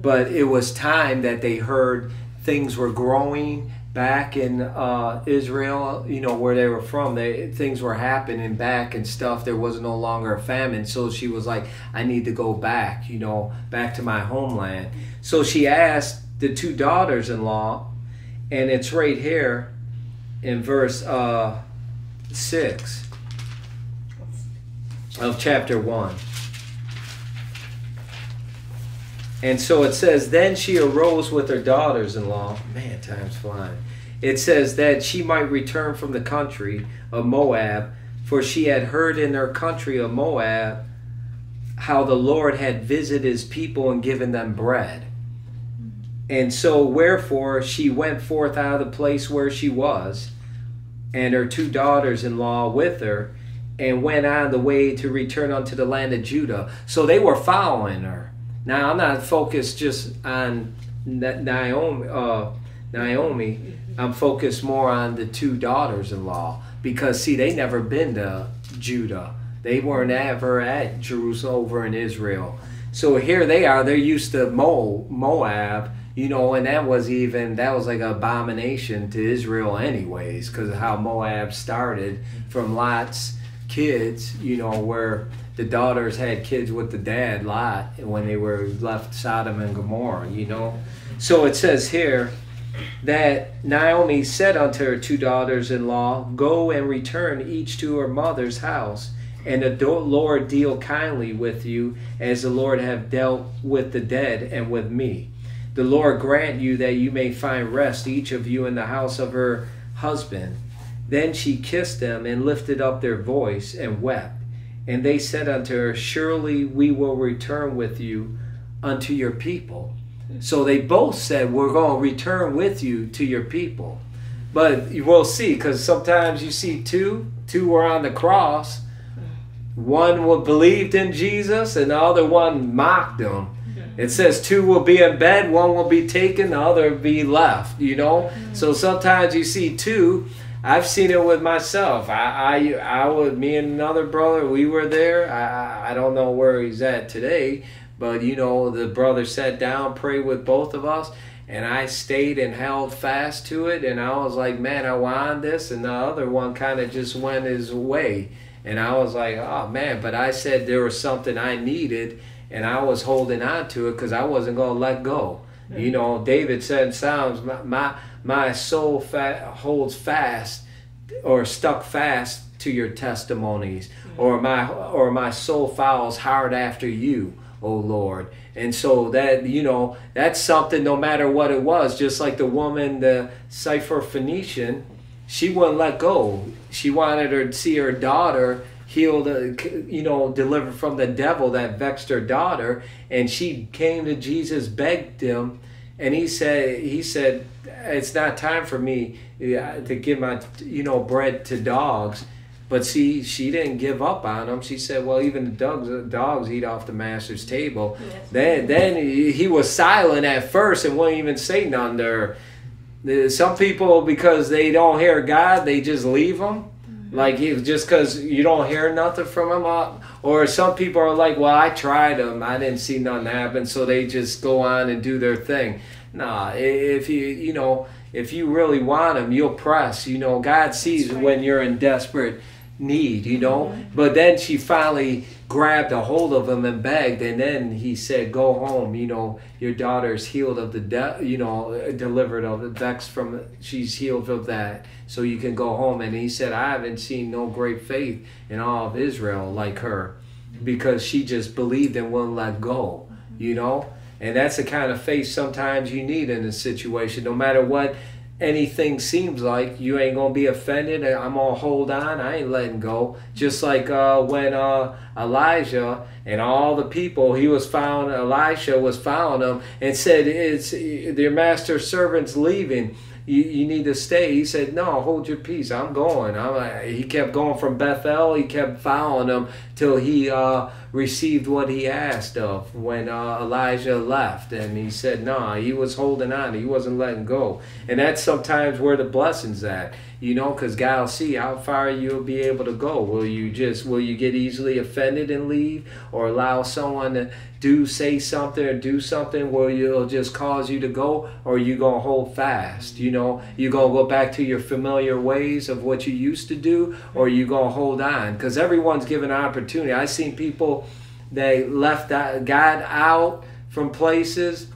but it was time that they heard things were growing back in uh, Israel, you know, where they were from. They things were happening back and stuff. There was no longer a famine, so she was like, "I need to go back, you know, back to my homeland." So she asked the two daughters-in-law, and it's right here in verse uh, six of chapter one. And so it says, Then she arose with her daughters in law. Man, time's flying. It says that she might return from the country of Moab, for she had heard in her country of Moab how the Lord had visited his people and given them bread. And so, wherefore, she went forth out of the place where she was, and her two daughters in law with her, and went on the way to return unto the land of Judah. So they were following her. Now, I'm not focused just on Naomi, uh, Naomi, I'm focused more on the two daughters-in-law because see, they never been to Judah. They weren't ever at Jerusalem over in Israel. So here they are. They're used to Mo, Moab, you know, and that was even that was like an abomination to Israel, anyways, because of how Moab started from Lot's kids. You know, where the daughters had kids with the dad Lot when they were left Sodom and Gomorrah. You know, so it says here that Naomi said unto her two daughters in law, Go and return each to her mother's house, and the Lord deal kindly with you, as the Lord have dealt with the dead and with me. The Lord grant you that you may find rest, each of you in the house of her husband. Then she kissed them and lifted up their voice and wept. And they said unto her, Surely we will return with you unto your people. So they both said, We're going to return with you to your people. But you will see, because sometimes you see two, two were on the cross. One will believed in Jesus, and the other one mocked him. It says two will be in bed, one will be taken, the other will be left, you know? Mm-hmm. So sometimes you see two. I've seen it with myself. I, I, I would, me and another brother, we were there. I, I don't know where he's at today, but you know, the brother sat down, prayed with both of us, and I stayed and held fast to it. And I was like, man, I want this. And the other one kind of just went his way. And I was like, oh man, but I said there was something I needed, and I was holding on to it because I wasn't going to let go. You know, David said in Psalms, my, my, my soul fa- holds fast or stuck fast to your testimonies, mm-hmm. or my or my soul follows hard after you. O Lord. And so that, you know, that's something no matter what it was, just like the woman, the Cypher Syrophoenician, she wouldn't let go. She wanted her to see her daughter healed, uh, you know, delivered from the devil that vexed her daughter. And she came to Jesus, begged him, and he said, he said, it's not time for me uh, to give my, you know, bread to dogs but see, she didn't give up on him. She said, "Well, even the dogs, dogs eat off the master's table." Yes. Then, then he, was silent at first and wouldn't even say nothing to her. Some people, because they don't hear God, they just leave him. Like he, just because you don't hear nothing from him, uh, or some people are like, "Well, I tried him, I didn't see nothing happen," so they just go on and do their thing. Nah, if you you know if you really want him, you'll press. You know, God sees right. when you're in desperate need, you know. Mm-hmm. But then she finally grabbed a hold of him and begged, and then he said, "Go home. You know, your daughter's healed of the death. You know, delivered of the vex from. She's healed of that, so you can go home." And he said, "I haven't seen no great faith in all of Israel like her, because she just believed and wouldn't let go. Mm-hmm. You know." And that's the kind of faith sometimes you need in a situation, no matter what anything seems like you ain't gonna be offended i'm gonna hold on i ain't letting go just like uh, when uh, elijah and all the people he was found elisha was found him and said it's your master servant's leaving you, you need to stay. He said, no, hold your peace. I'm going. I'm, he kept going from Bethel. He kept following him till he uh, received what he asked of when uh, Elijah left. And he said, no, he was holding on. He wasn't letting go. And that's sometimes where the blessing's at you know, because God will see how far you'll be able to go. Will you just, will you get easily offended and leave or allow someone to do, say something or do something where you'll just cause you to go or you to hold fast? You know, you to go back to your familiar ways of what you used to do or you to hold on? Because everyone's given an opportunity. I've seen people, they left God out from places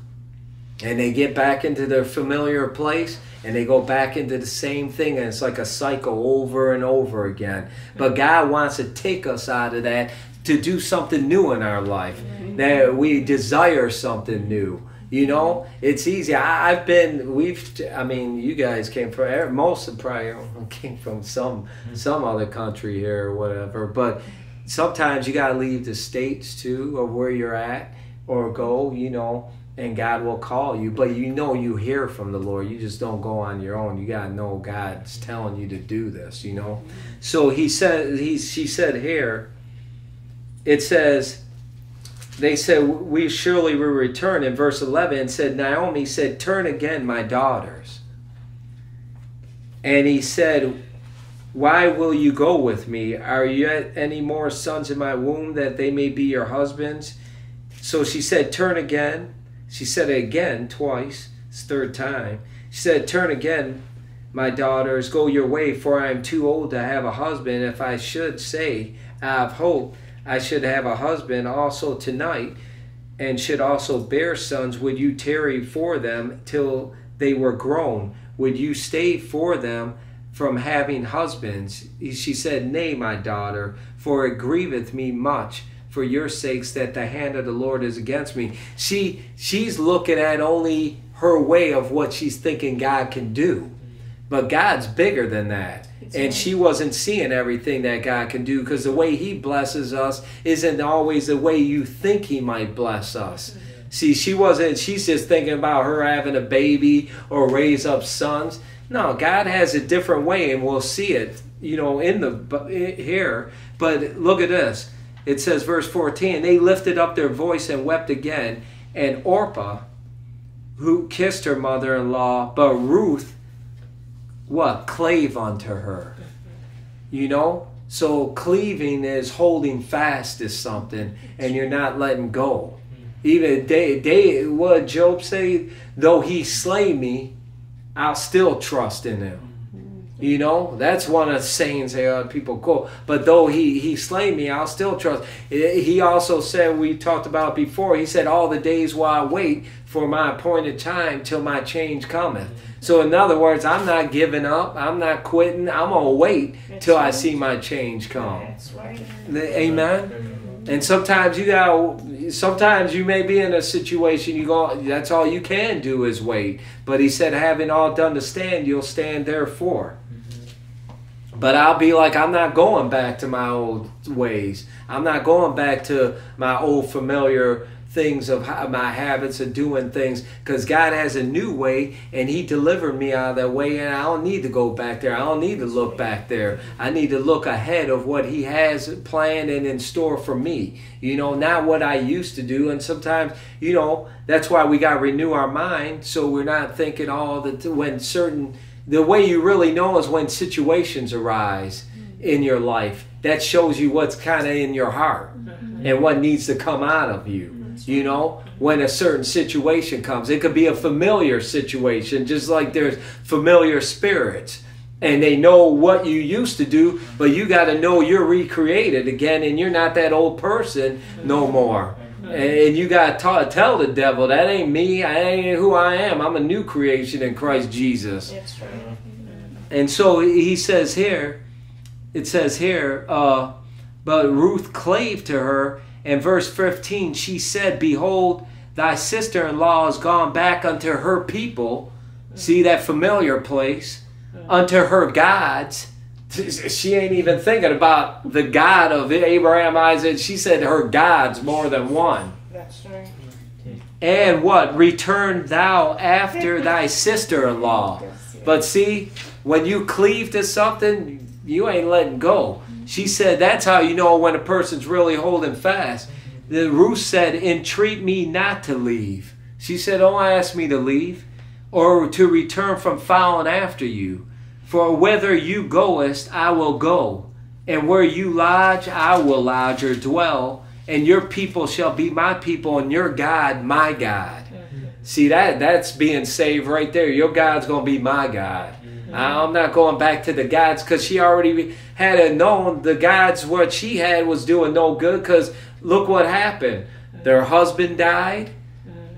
and they get back into their familiar place and they go back into the same thing and it's like a cycle over and over again. But god wants to take us out of that to do something new in our life. That we desire something new you know? It's easy. I, have been we've i mean you guys came from er, most of probably came from some some other country here or whatever. But sometimes you got to leave the states too or where you're at or go you know and God will call you, but you know you hear from the Lord. You just don't go on your own. You gotta know God's telling you to do this, you know. So he said he she said here, it says they said, We surely will return. In verse 11, said, Naomi said, Turn again, my daughters. And he said, Why will you go with me? Are yet any more sons in my womb that they may be your husbands? So she said, Turn again. She said it again twice. Third time. She said, Turn again, my daughters, go your way, for I am too old to have a husband. If I should say, I have hope I should have a husband also tonight, and should also bear sons. Would you tarry for them till they were grown? Would you stay for them from having husbands? She said, Nay, my daughter, for it grieveth me much for your sakes that the hand of the Lord is against me. She she's looking at only her way of what she's thinking God can do. But God's bigger than that and she wasn't seeing everything that God can do because the way He blesses us isn't always the way you think He might bless us. Mm-hmm. See, she wasn't, she's just thinking about her having a baby or raise up sons. No, God has a different way, and we'll see it, you know, in the here. But look at this. It says, verse 14, they lifted up their voice and wept again. And Orpah, who kissed her mother in law, but Ruth what? Clave unto her. You know? So cleaving is holding fast to something and you're not letting go. Even they, they what Job say, though he slay me, I'll still trust in him. You know, that's one of the sayings that people quote. But though he he slay me, I'll still trust. He also said, we talked about before. He said, all the days while I wait for my appointed time till my change cometh. So in other words, I'm not giving up. I'm not quitting. I'm gonna wait That's till. I see my change come. That's right. Amen. And sometimes you got. Sometimes you may be in a situation you go. That's all you can do is wait. But he said, having all done to stand, you'll stand therefore. But I'll be like, I'm not going back to my old ways. I'm not going back to my old familiar things of my habits of doing things because God has a new way and He delivered me out of that way, and I don't need to go back there. I don't need to look back there. I need to look ahead of what He has planned and in store for me. You know, not what I used to do. And sometimes, you know, that's why we got to renew our mind so we're not thinking all that when certain, the way you really know is when situations arise in your life. That shows you what's kind of in your heart mm-hmm. and what needs to come out of you you know, when a certain situation comes. It could be a familiar situation, just like there's familiar spirits. And they know what you used to do, but you got to know you're recreated again and you're not that old person no more. And you got to tell the devil, that ain't me, I ain't who I am. I'm a new creation in Christ Jesus. That's right. And so he says here, it says here, uh, but Ruth clave to her in verse 15, she said, Behold, thy sister in law is gone back unto her people. See that familiar place? Unto her gods. She ain't even thinking about the God of Abraham, Isaac. She said her gods more than one. That's right. And what? Return thou after thy sister in law. But see, when you cleave to something, you ain't letting go. She said that's how you know when a person's really holding fast. The Ruth said, Entreat me not to leave. She said, Don't ask me to leave or to return from following after you. For whither you goest, I will go, and where you lodge, I will lodge or dwell, and your people shall be my people, and your God my God. Mm-hmm. See that that's being saved right there. Your God's gonna be my God. I'm not going back to the gods because she already had known the gods what she had was doing no good because look what happened. Their husband died.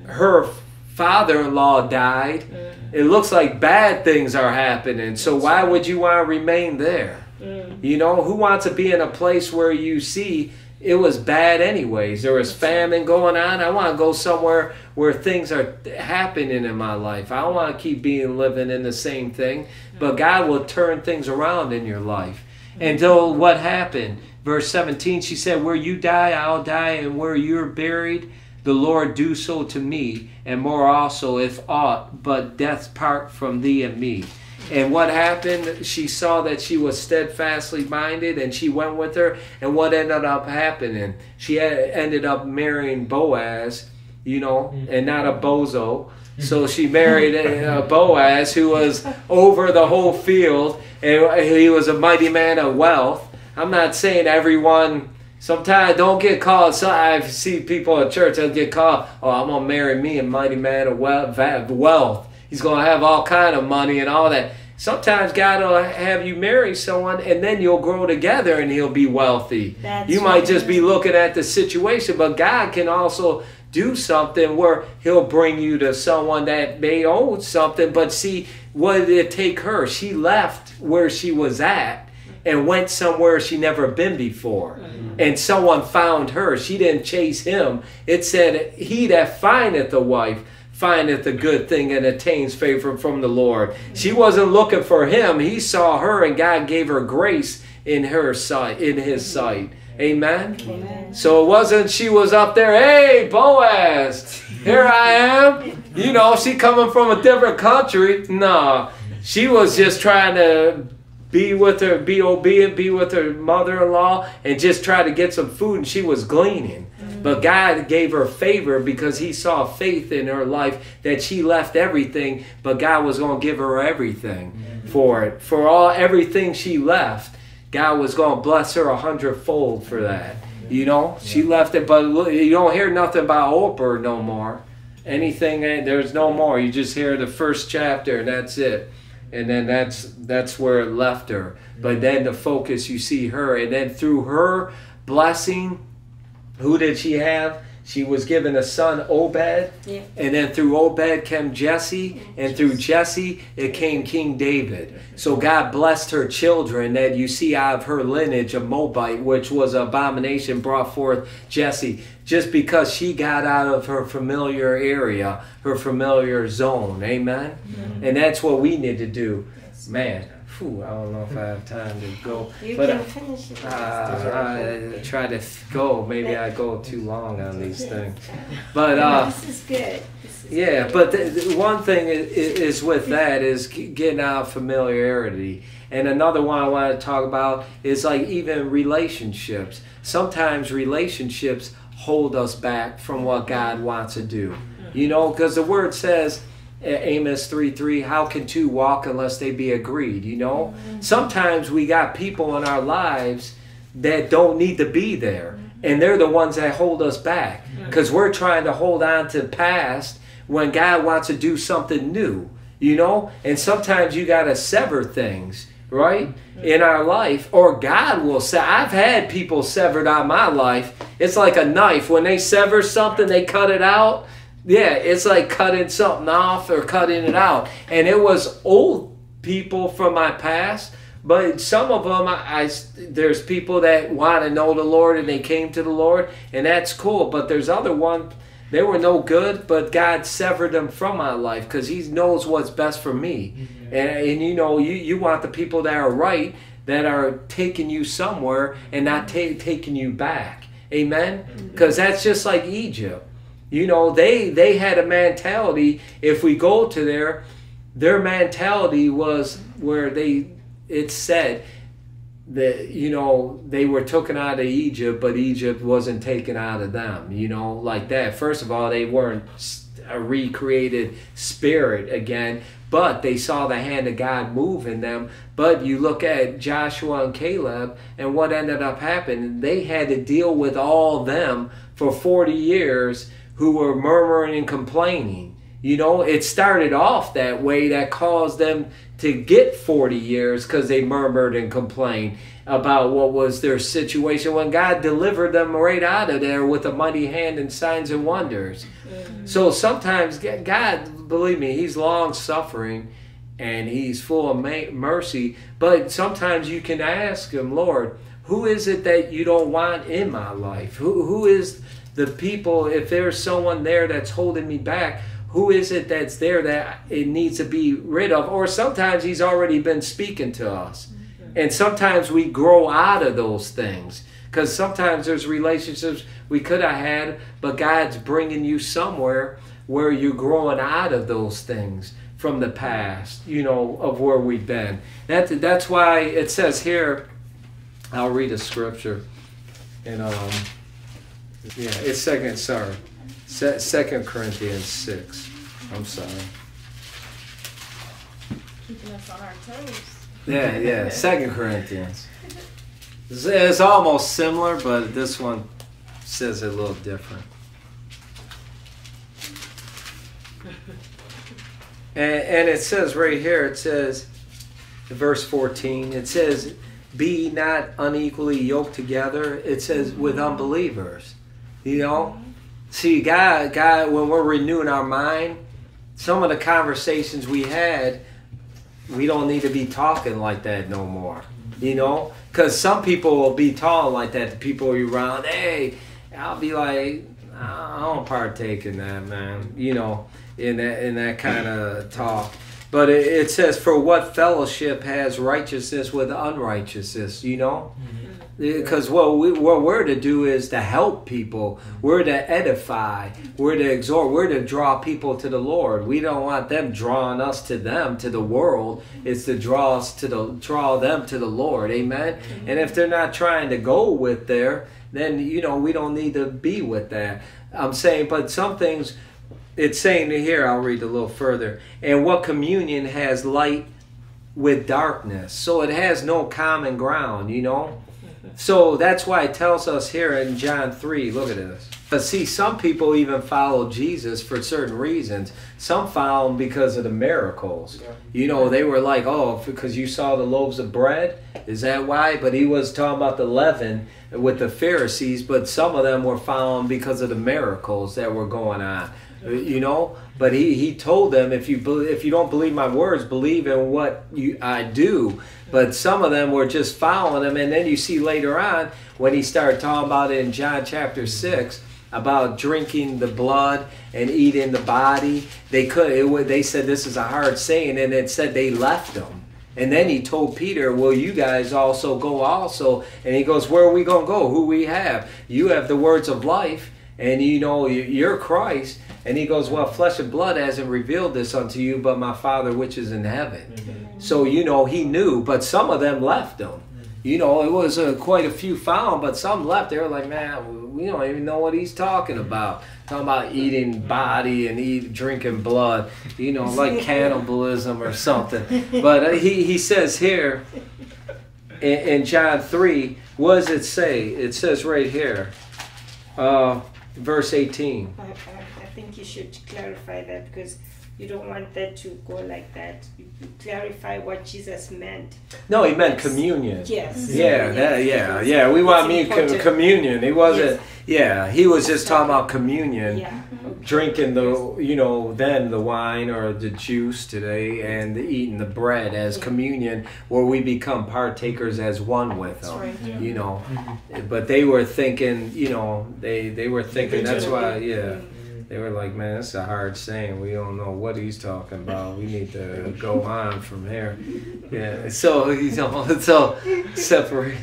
Her father-in-law died. Mm. It looks like bad things are happening. So why would you want to remain there? Mm. You know, who wants to be in a place where you see it was bad anyways. There was famine going on. I want to go somewhere where things are happening in my life. I don't want to keep being living in the same thing. Mm. But God will turn things around in your life. Until what happened? Verse 17, she said, Where you die, I'll die, and where you're buried, the Lord do so to me, and more also, if aught but death part from thee and me. And what happened? She saw that she was steadfastly minded and she went with her. And what ended up happening? She ended up marrying Boaz, you know, mm-hmm. and not a bozo. Mm-hmm. So she married a Boaz who was over the whole field and he was a mighty man of wealth. I'm not saying everyone. Sometimes don't get called. So I see people at church. They'll get called. Oh, I'm gonna marry me a mighty man of wealth. He's gonna have all kind of money and all that. Sometimes God will have you marry someone and then you'll grow together and he'll be wealthy. That's you might right. just be looking at the situation, but God can also do something where he'll bring you to someone that may own something. But see, what did it take her? She left where she was at and went somewhere she never been before. Mm-hmm. And someone found her. She didn't chase him. It said, He that findeth a wife findeth a good thing and attains favor from the Lord. She wasn't looking for him. He saw her and God gave her grace in her sight, in his sight. Amen. Amen. So it wasn't she was up there, hey Boaz, here I am. You know, she coming from a different country. No. She was just trying to be with her, be obedient, be with her mother-in-law, and just try to get some food. And she was gleaning. Mm-hmm. But God gave her favor because He saw faith in her life that she left everything, but God was going to give her everything mm-hmm. for it. For all everything she left, God was going to bless her a hundredfold for that. Mm-hmm. You know, she left it, but you don't hear nothing about Oprah no more. Anything, eh, there's no more. You just hear the first chapter, and that's it and then that's that's where it left her but mm-hmm. then the focus you see her and then through her blessing who did she have? She was given a son, Obed. Yeah. And then through Obed came Jesse. And through Jesse, it came King David. So God blessed her children that you see out of her lineage, a Moabite, which was an abomination, brought forth Jesse. Just because she got out of her familiar area, her familiar zone. Amen? Mm-hmm. And that's what we need to do. Man, Whew, I don't know if I have time to go. You but can I, finish it. Uh, I try to go. Maybe I go too long on these things. But uh, this is good. This is yeah, good. but the, the one thing is, is with that is getting out familiarity. And another one I want to talk about is like even relationships. Sometimes relationships hold us back from what God wants to do. You know, because the word says Amos 3 3, how can two walk unless they be agreed? You know, mm-hmm. sometimes we got people in our lives that don't need to be there, mm-hmm. and they're the ones that hold us back because we're trying to hold on to the past when God wants to do something new, you know, and sometimes you got to sever things. Right in our life, or God will say, I've had people severed of my life. It's like a knife. When they sever something, they cut it out yeah, it's like cutting something off or cutting it out. And it was old people from my past, but some of them, I, I there's people that want to know the Lord and they came to the Lord, and that's cool. But there's other ones they were no good, but God severed them from my life because He knows what's best for me. Mm-hmm. And, and you know, you, you want the people that are right, that are taking you somewhere and not ta- taking you back. Amen? Because mm-hmm. that's just like Egypt. You know, they they had a mentality. If we go to their their mentality was where they it said that you know they were taken out of Egypt, but Egypt wasn't taken out of them. You know, like that. First of all, they weren't a recreated spirit again, but they saw the hand of God move in them. But you look at Joshua and Caleb, and what ended up happening, they had to deal with all them for 40 years who were murmuring and complaining. You know, it started off that way that caused them to get 40 years because they murmured and complained about what was their situation when God delivered them right out of there with a mighty hand and signs and wonders. Mm-hmm. So sometimes God, believe me, He's long suffering and He's full of mercy. But sometimes you can ask Him, Lord, who is it that you don't want in my life? Who, who is the people, if there's someone there that's holding me back, who is it that's there that it needs to be rid of? Or sometimes he's already been speaking to us. Mm-hmm. And sometimes we grow out of those things. Because sometimes there's relationships we could have had, but God's bringing you somewhere where you're growing out of those things. from the past, you know, of where we've been. That, that's why it says here, I'll read a scripture. And, um, yeah, it's second, sorry, second Corinthians 6. I'm sorry. Keeping us on our toes. Yeah, yeah, second Corinthians. It's, it's almost similar, but this one says it a little different. And, and it says right here, it says, verse 14, it says, Be not unequally yoked together. It says, with unbelievers. You know? See, God, God, when we're renewing our mind, some of the conversations we had, we don't need to be talking like that no more. You know? Because some people will be talking like that to people around. Hey, I'll be like, I don't partake in that, man. You know? in that in that kind of talk. But it, it, says, "For what fellowship has righteousness with unrighteousness?" You know, mm-hmm. Because what we what we're to do is to help people. We're to edify. We're to exhort. We're to draw people to the Lord. We don't want them drawing us to them to the world. It's to draw us to the draw them to the Lord. Amen. Mm-hmm. And if they're not trying to go with there, then you know we don't need to be with that. I'm saying, but some things it's saying to here, I'll read a little further. And what communion has light with darkness? So it has no common ground, you know? So that's why it tells us here in John 3, look at this. But see, some people even follow Jesus for certain reasons. Some follow him because of the miracles. You know, they were like, oh, because you saw the loaves of bread? Is that why? But he was talking about the leaven with the Pharisees, but some of them were following because of the miracles that were going on uh, you know but he, he told them if you if you don't believe my words believe in what you I do but some of them were just following him and then you see later on when he started talking about it in John chapter 6 about drinking the blood and eating the body they could it, they said this is a hard saying and it said they left him and then he told Peter, Will you guys also go also? And he goes, Where are we going to go? Who we have? You have the words of life, and you know, you're Christ. And he goes, Well, flesh and blood hasn't revealed this unto you, but my Father which is in heaven. Mm-hmm. So, you know, he knew, but some of them left him. You know, it was uh, quite a few found, but some left. They were like, Man, we don't even know what he's talking about. Talking about eating body and eat, drinking blood, you know, like cannibalism or something. But uh, he, he says here in, in, John 3, what does it say? It says right here, uh, verse 18 think you should clarify that because you don't want that to go like that. You, clarify what Jesus meant. No, he meant communion. Yes. Yeah, that, yeah, yeah. We want me communion. He wasn't. Yes. Yeah, he was just talking about communion. Yeah. Drinking the, you know, then the wine or the juice today, and the, eating the bread as yeah. communion, where we become partakers as one with them. Right. Yeah. You know, mm-hmm. but they were thinking, you know, they they were thinking. That's why, yeah. They were like, man, it's a hard saying. We don't know what he's talking about. We need to go on from here. Yeah. So you know, so separate.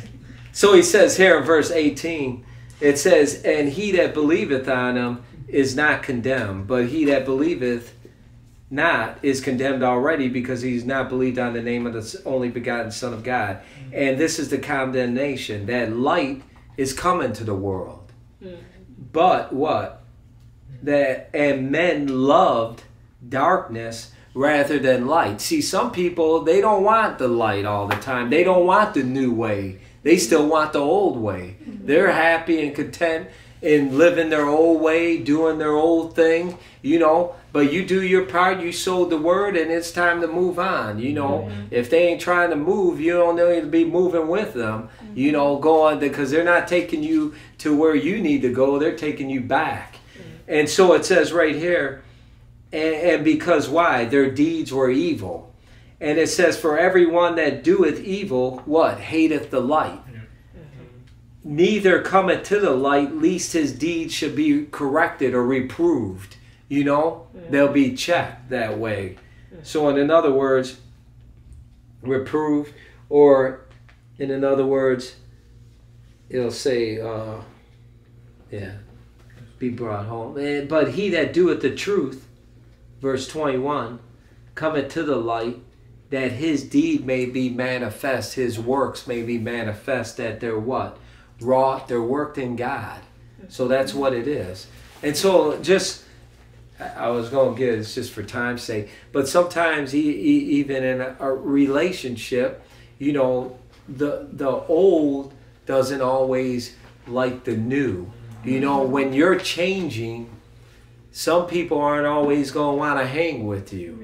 So he says here in verse 18, it says, And he that believeth on him is not condemned, but he that believeth not is condemned already because he's not believed on the name of the only begotten Son of God. And this is the condemnation that light is coming to the world. Mm. But what? That and men loved darkness rather than light. See, some people they don't want the light all the time. They don't want the new way. They still want the old way. They're happy and content in living their old way, doing their old thing, you know. But you do your part, you sow the word, and it's time to move on. You know, mm-hmm. if they ain't trying to move, you don't need to be moving with them. Mm-hmm. You know, going because they're not taking you to where you need to go. They're taking you back. And so it says right here, and, and because why? Their deeds were evil. And it says, For everyone that doeth evil, what? Hateth the light. Neither cometh to the light, lest his deeds should be corrected or reproved. You know, they'll be checked that way. So, in other words, reproved, or in other words, it'll say, uh, yeah, be brought home. Eh, but he that doeth the truth, verse 21, cometh to the light, that his deed may be manifest, his works may be manifest, that they're what? Wrought, they're worked in God. So that's what it is. And so just, I was going to get it's just for time's sake, but sometimes even in a, a relationship, you know, the the old doesn't always like the new. You know, when you're changing, some people aren't always going to want to hang with you.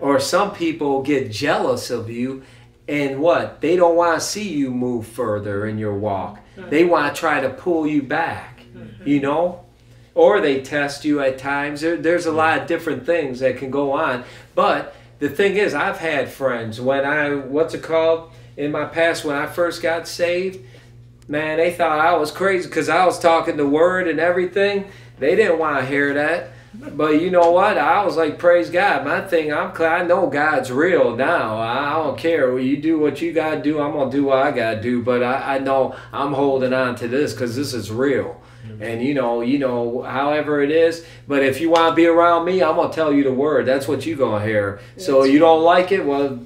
Or some people get jealous of you and what? They don't want to see you move further in your walk. They want to try to pull you back, you know? Or they test you at times. There, there's a lot of different things that can go on. But the thing is, I've had friends when I, what's it called? In my past, when I first got saved, man, they thought I was crazy because I was talking the word and everything. They didn't want to hear that. But you know what? I was like, praise God. My thing, I'm I know God's real now. I don't care. Well, You do what you got to do. I'm going to do what I got to do. But I, I know I'm holding on to this because this is real. Mm-hmm. And you know, you know, however it is. But if you want to be around me, I'm gonna tell you the word. That's what you gonna hear. So you don't like it, well,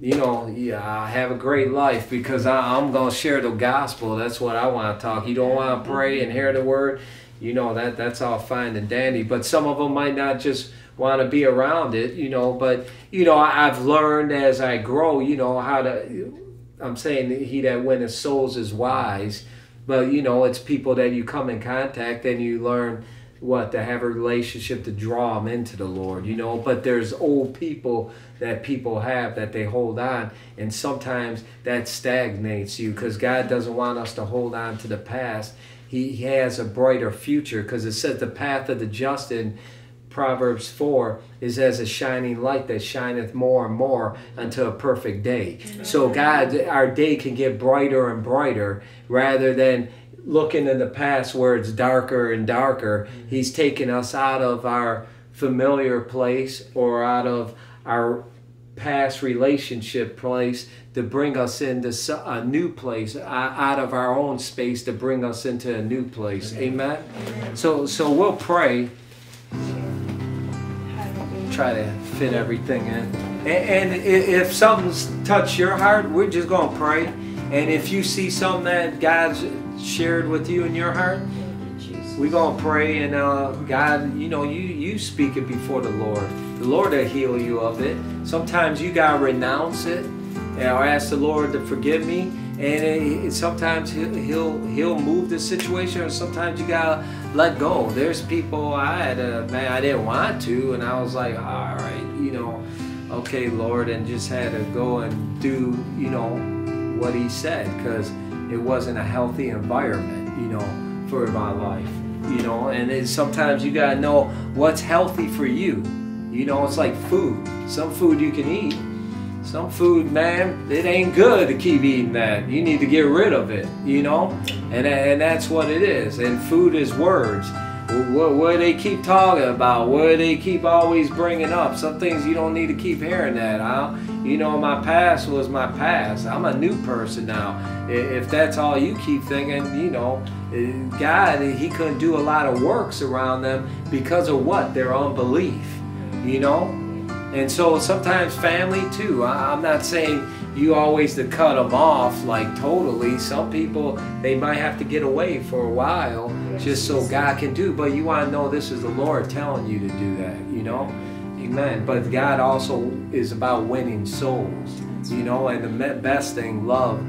you know, yeah, I have a great life because I, am gonna share the gospel. That's what I want to talk. You don't want to pray and hear the word you know that that's all fine and dandy but some of them might not just want to be around it you know but you know i've learned as i grow you know how to i'm saying he that winneth souls is wise but you know it's people that you come in contact and you learn what to have a relationship to draw them into the lord you know? But there's old people that people have that they hold on and sometimes that stagnates you because god doesn't want us to hold on to the past. He has a brighter future because it says the path of the just in Proverbs 4 is as a shining light that shineth more and more unto a perfect day. So, God, our day can get brighter and brighter rather than looking in the past where it's darker and darker. Mm-hmm. He's taking us out of our familiar place or out of our past relationship place to bring us into a new place out of our own space to bring us into a new place. Amen, amen. so so we'll pray. Try to fit everything in. And, and if something's touched your heart we're just going to pray. And if you see something that god's shared with you in your heart we're going to pray and uh, god you know you you speak it before the lord the Lord will heal you of it. Sometimes you gotta renounce it or ask the Lord to forgive me. And it, it, sometimes he'll, he'll he'll move the situation, or sometimes you gotta let go. There's people I had a man I didn't want to, and I was like, all right, you know, okay, Lord, and just had to go and do you know what He said because it wasn't a healthy environment, you know, for my life, you know. And sometimes you gotta know what's healthy for you you know, it's like food. Some food you can eat. Some food, man, it ain't good to keep eating that. You need to get rid of it, you know? And, and that's what it is. And food is words. What, what they keep talking about? What they keep always bringing up? Some things you don't need to keep hearing that. Huh? You know, my past was my past. I'm a new person now. If that's all you keep thinking, you know, eh, God, eh, He couldn't do a lot of works around them because of what? Their unbelief you know? And so sometimes family too. I'm not saying you always to cut them off like totally. Some people, they might have to get away for a while just so God can do. But you want to know this is the Lord telling you to do that, you know? Amen. But God also is about winning souls, you know? And the best thing, love,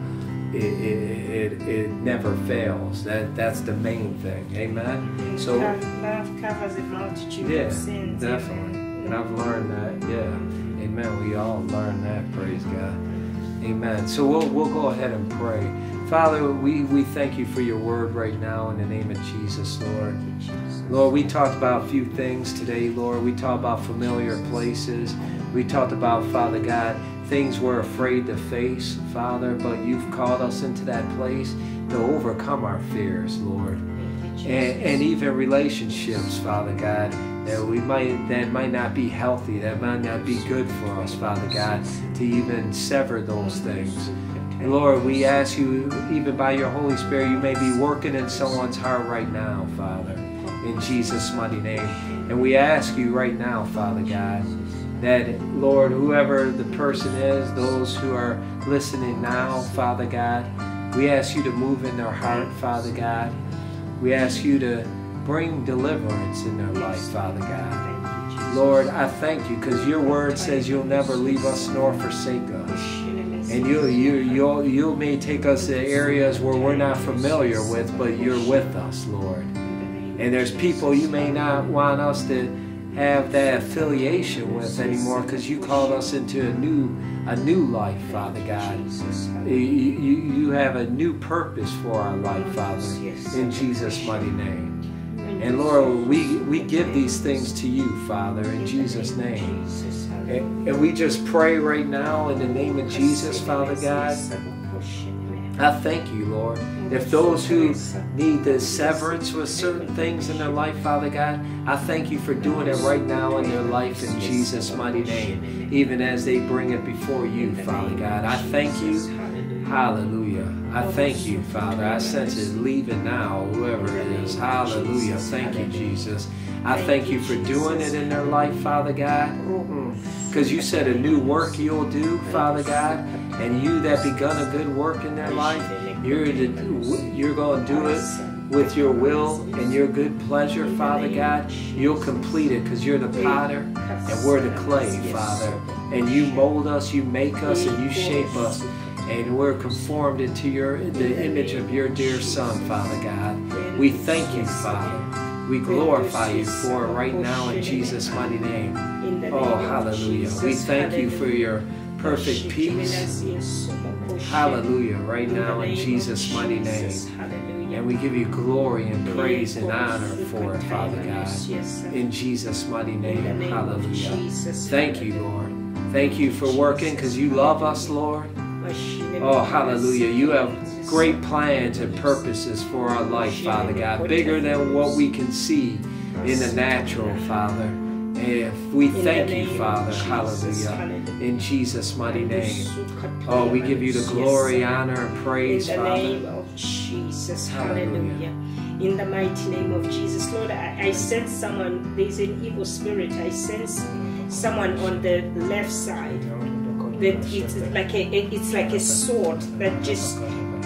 it, it, it, it, never fails. That that's the main thing. Amen. So love covers a multitude yeah, of sins. Definitely. And I've learned that, yeah. Amen. We all learn that, praise God. Amen. So we'll, we'll go ahead and pray. Father, we, we thank you for your word right now in the name of Jesus, Lord. Lord, we talked about a few things today, Lord. We talked about familiar places. We talked about, Father God, things we're afraid to face, Father, but you've called us into that place to overcome our fears, Lord. And, and even relationships, Father God that we might that might not be healthy, that might not be good for us, Father God, to even sever those things. And Lord, we ask you, even by your Holy Spirit, you may be working in someone's heart right now, Father, in Jesus' mighty name. And we ask you right now, Father God, that, Lord, whoever the person is, those who are listening now, Father God, we ask you to move in their heart, Father God. We ask you to bring deliverance in their life, Father God. Lord, I thank you because your word says you'll never leave us nor forsake us. And you, you, you, you may take us to areas where we're not familiar with, but you're with us, Lord. And there's people you may not want us to have that affiliation with anymore because you called us into a new a new life, Father God. You, you, you have a new purpose for our life, Father, in Jesus' mighty name. And Lord, we, we give these things to you, Father, in Jesus' name. And, and we just pray right now in the name of Jesus, Father God. I thank you, Lord. If those who need the severance with certain things in their life, Father God, I thank you for doing it right now in their life in Jesus' mighty name, even as they bring it before you, Father God. I thank you. Hallelujah. I thank you, Father. I sense it leaving now, whoever it is. Hallelujah. Thank you, Jesus. I thank you for doing it in their life, Father God. Because you said a new work you'll do, Father God. And you that begun a good work in their life, you're, to, you're going to do it with your will and your good pleasure, Father God. You'll complete it because you're the potter and we're the clay, Father. And you mold us, you make us, and you shape us and we're conformed into your the image of your dear Son, Father God. We thank you, Father. We glorify you for it right now in Jesus' mighty name. Oh, hallelujah. We thank you for your perfect peace. Hallelujah. Right now in Jesus' mighty name. And we give you glory and praise and honor for it, Father God. In Jesus' mighty name. Hallelujah. Thank you, Lord. Thank you for working because you love us, Lord. Oh, hallelujah. You have great plans and purposes for our life, Father God, bigger than what we can see in the natural, Father. And we thank you, Father, hallelujah, in Jesus' mighty name. Oh, we give you the glory, honor, and praise, Father. In the name of Jesus, hallelujah. In the mighty name of Jesus, Lord, I, I sense someone, there's an evil spirit. I sense someone on the left side that it's like a it's like a sword that just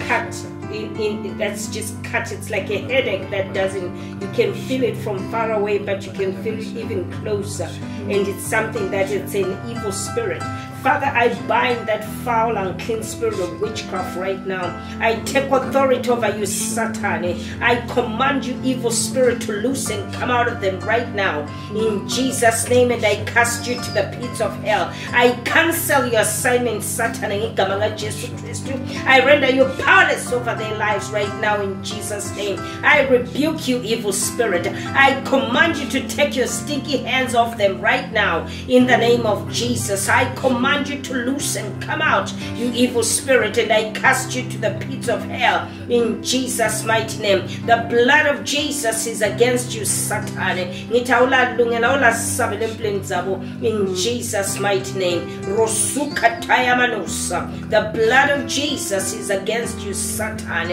cut in, in that's just cut. It's like a headache that doesn't you can feel it from far away but you can feel it even closer. And it's something that it's an evil spirit Father, I bind that foul, unclean spirit of witchcraft right now. I take authority over you, Satan. I command you, evil spirit, to loose and come out of them right now. In Jesus' name, and I cast you to the pits of hell. I cancel your assignment, Satan. I render you powerless over their lives right now in Jesus' name. I rebuke you, evil spirit. I command you to take your stinky hands off them right now in the name of Jesus. I command you to loose and come out, you evil spirit, and I cast you to the pits of hell in Jesus' mighty name. The blood of Jesus is against you, Satan. In Jesus' mighty name. The blood of Jesus is against you, Satan.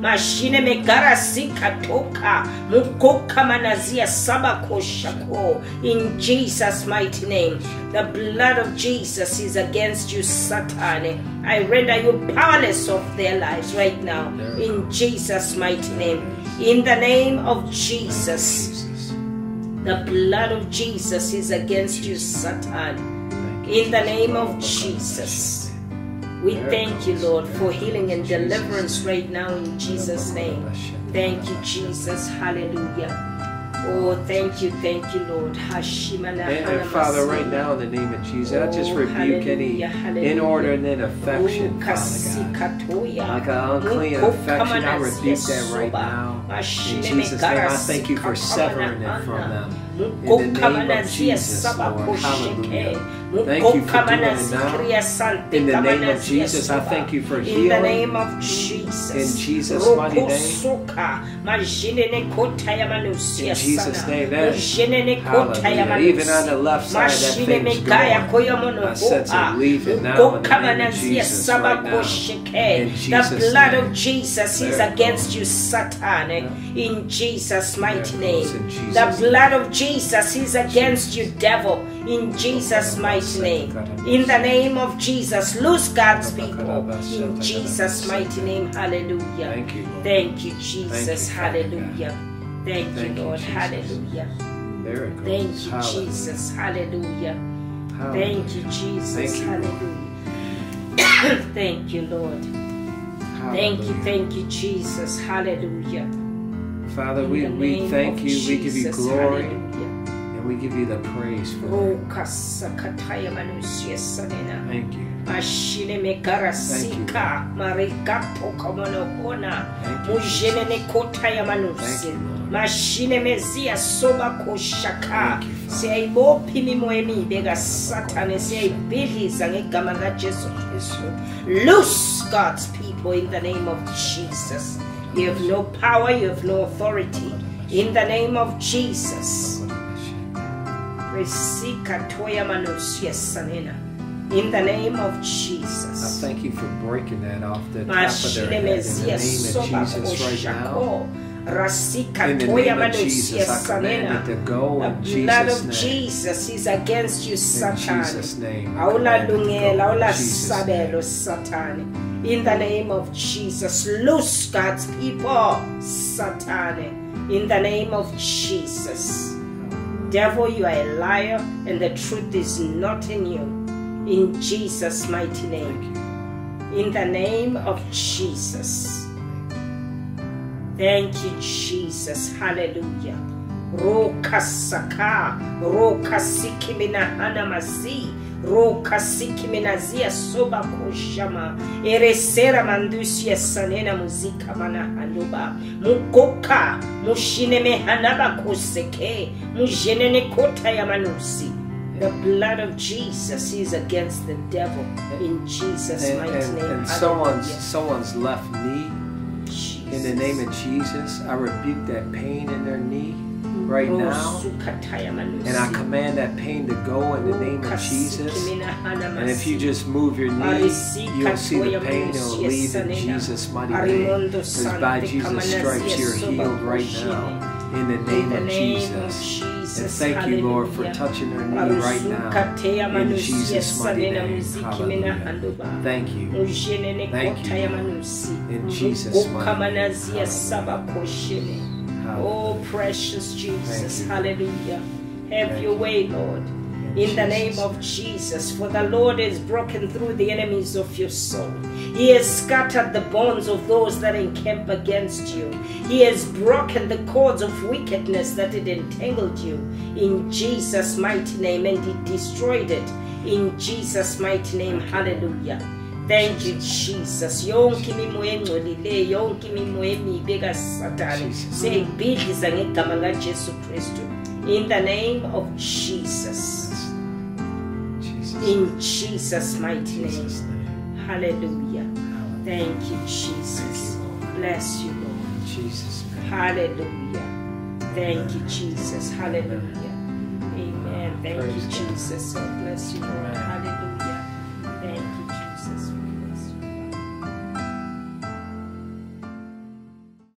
Mashine megara sikatoka. Mukoka manazia sabakoshako. In Jesus' mighty name. The blood of Jesus is against you, Satan. I render you powerless of their lives right now. In Jesus' mighty name. In the name of Jesus. Jesus. The blood of Jesus is against you, Satan. In the name of Jesus. We thank you, Lord, for healing and deliverance right now in Jesus' name. Thank you, Jesus. Hallelujah. Oh, thank you, thank you, Lord. Hashimana And, and Father, right now in the name of Jesus, I just Oh, rebuke any hallelujah, hallelujah. inordinate affection, oh, Father God. Like an oh, unclean affection, I rebuke that right now. In Jesus' name, I thank you for severing it from them. In the name of Jesus, Lord. Hallelujah. Thank you for doing it now. In the name of Jesus, I thank you for healing. In the name of Jesus. In Jesus' mighty name. In Jesus' name, that hallelujah. Even on the left side, that thing's gone. I sense it leaving now in the name of Jesus right now. In Jesus' name. The blood of Jesus is against you, Satan. In Jesus' mighty There it goes name. The blood of Jesus Jesus is against you, devil. In Jesus' mighty name. In the name of Jesus, loose God's people. In Jesus' mighty name. Hallelujah. Thank you, Lord. Thank you, Jesus. you, Father God. Hallelujah. Thank you, Lord. Hallelujah. Thank you, Jesus. Hallelujah. Thank you, Jesus. Thank you, Lord. Hallelujah. Thank you, Lord. Thank you, thank you, Jesus. Hallelujah. Father, In we, we thank you, we give you glory, Hallelujah. and we give you the praise for it. Roka sakataya manusia sanena. Thank you. Mashine megarasika marikato kamonokona Thank you, mujene ne kota ya manusi mashine mezia soba koshaka Thank you, Father. siyayibopha imimo emibi kasatane siyayibhidliza ngegama likajesu kristu. Loose god's people in the name of jesus you have no power you have no authority in the name of jesus resika toya manusia sanena in the name of Jesus. I thank you for breaking that off the top of their head in the name of Jesus right now. In the name of Jesus, I command it to go in the blood of. Jesus is against you, Satan. In. Jesus' name. I command it to go in Jesus' name. In the name of Jesus, loose God's people, Satan. In the name of Jesus. Devil, you are a liar, and the truth is not in you. In Jesus' mighty name. In the name of Jesus. Thank you, Jesus. Hallelujah. Roka saka, roka sikimina hanamasi, roka sikimina zia soba koshama, eresera mandusia sanena muzika mana hanuba, mukoka, mushineme hanaba koseke, mujenene kota ya manusi. The blood of Jesus is against the devil in Jesus' And, mighty and, name. and someone's Hallelujah. someone's left knee in the name of Jesus, I rebuke that pain in their knee right now. And I command that pain to go in the name of Jesus. And if you just move your knee, you'll see the pain. It'll leave in Jesus' mighty name. Because by Jesus' stripes, you're healed right now. In the name of Jesus. And thank you, Lord, for touching her knee right now. In Jesus' mighty name. Hallelujah. Thank you. Thank you, In Jesus' mighty name. Oh, precious Jesus. Hallelujah. Have your way, Lord. In the name of Jesus, for the Lord has broken through the enemies of your soul. He has scattered the bonds of those that encamp against you. He has broken the cords of wickedness that had entangled you in Jesus' mighty name, and He destroyed it in Jesus' mighty name. Hallelujah. Thank you, Jesus. Yonke imimo engcolileyo, yonke imimo emibi kaSathane siyayibhidliza ngegama likaJesu Kristu. In the name of Jesus. In Jesus' mighty name. Hallelujah. Thank you, Jesus. Bless you, Lord. Jesus' Hallelujah. Thank you, Jesus. Hallelujah. Amen. Thank you, Jesus. God bless you, Lord. Hallelujah.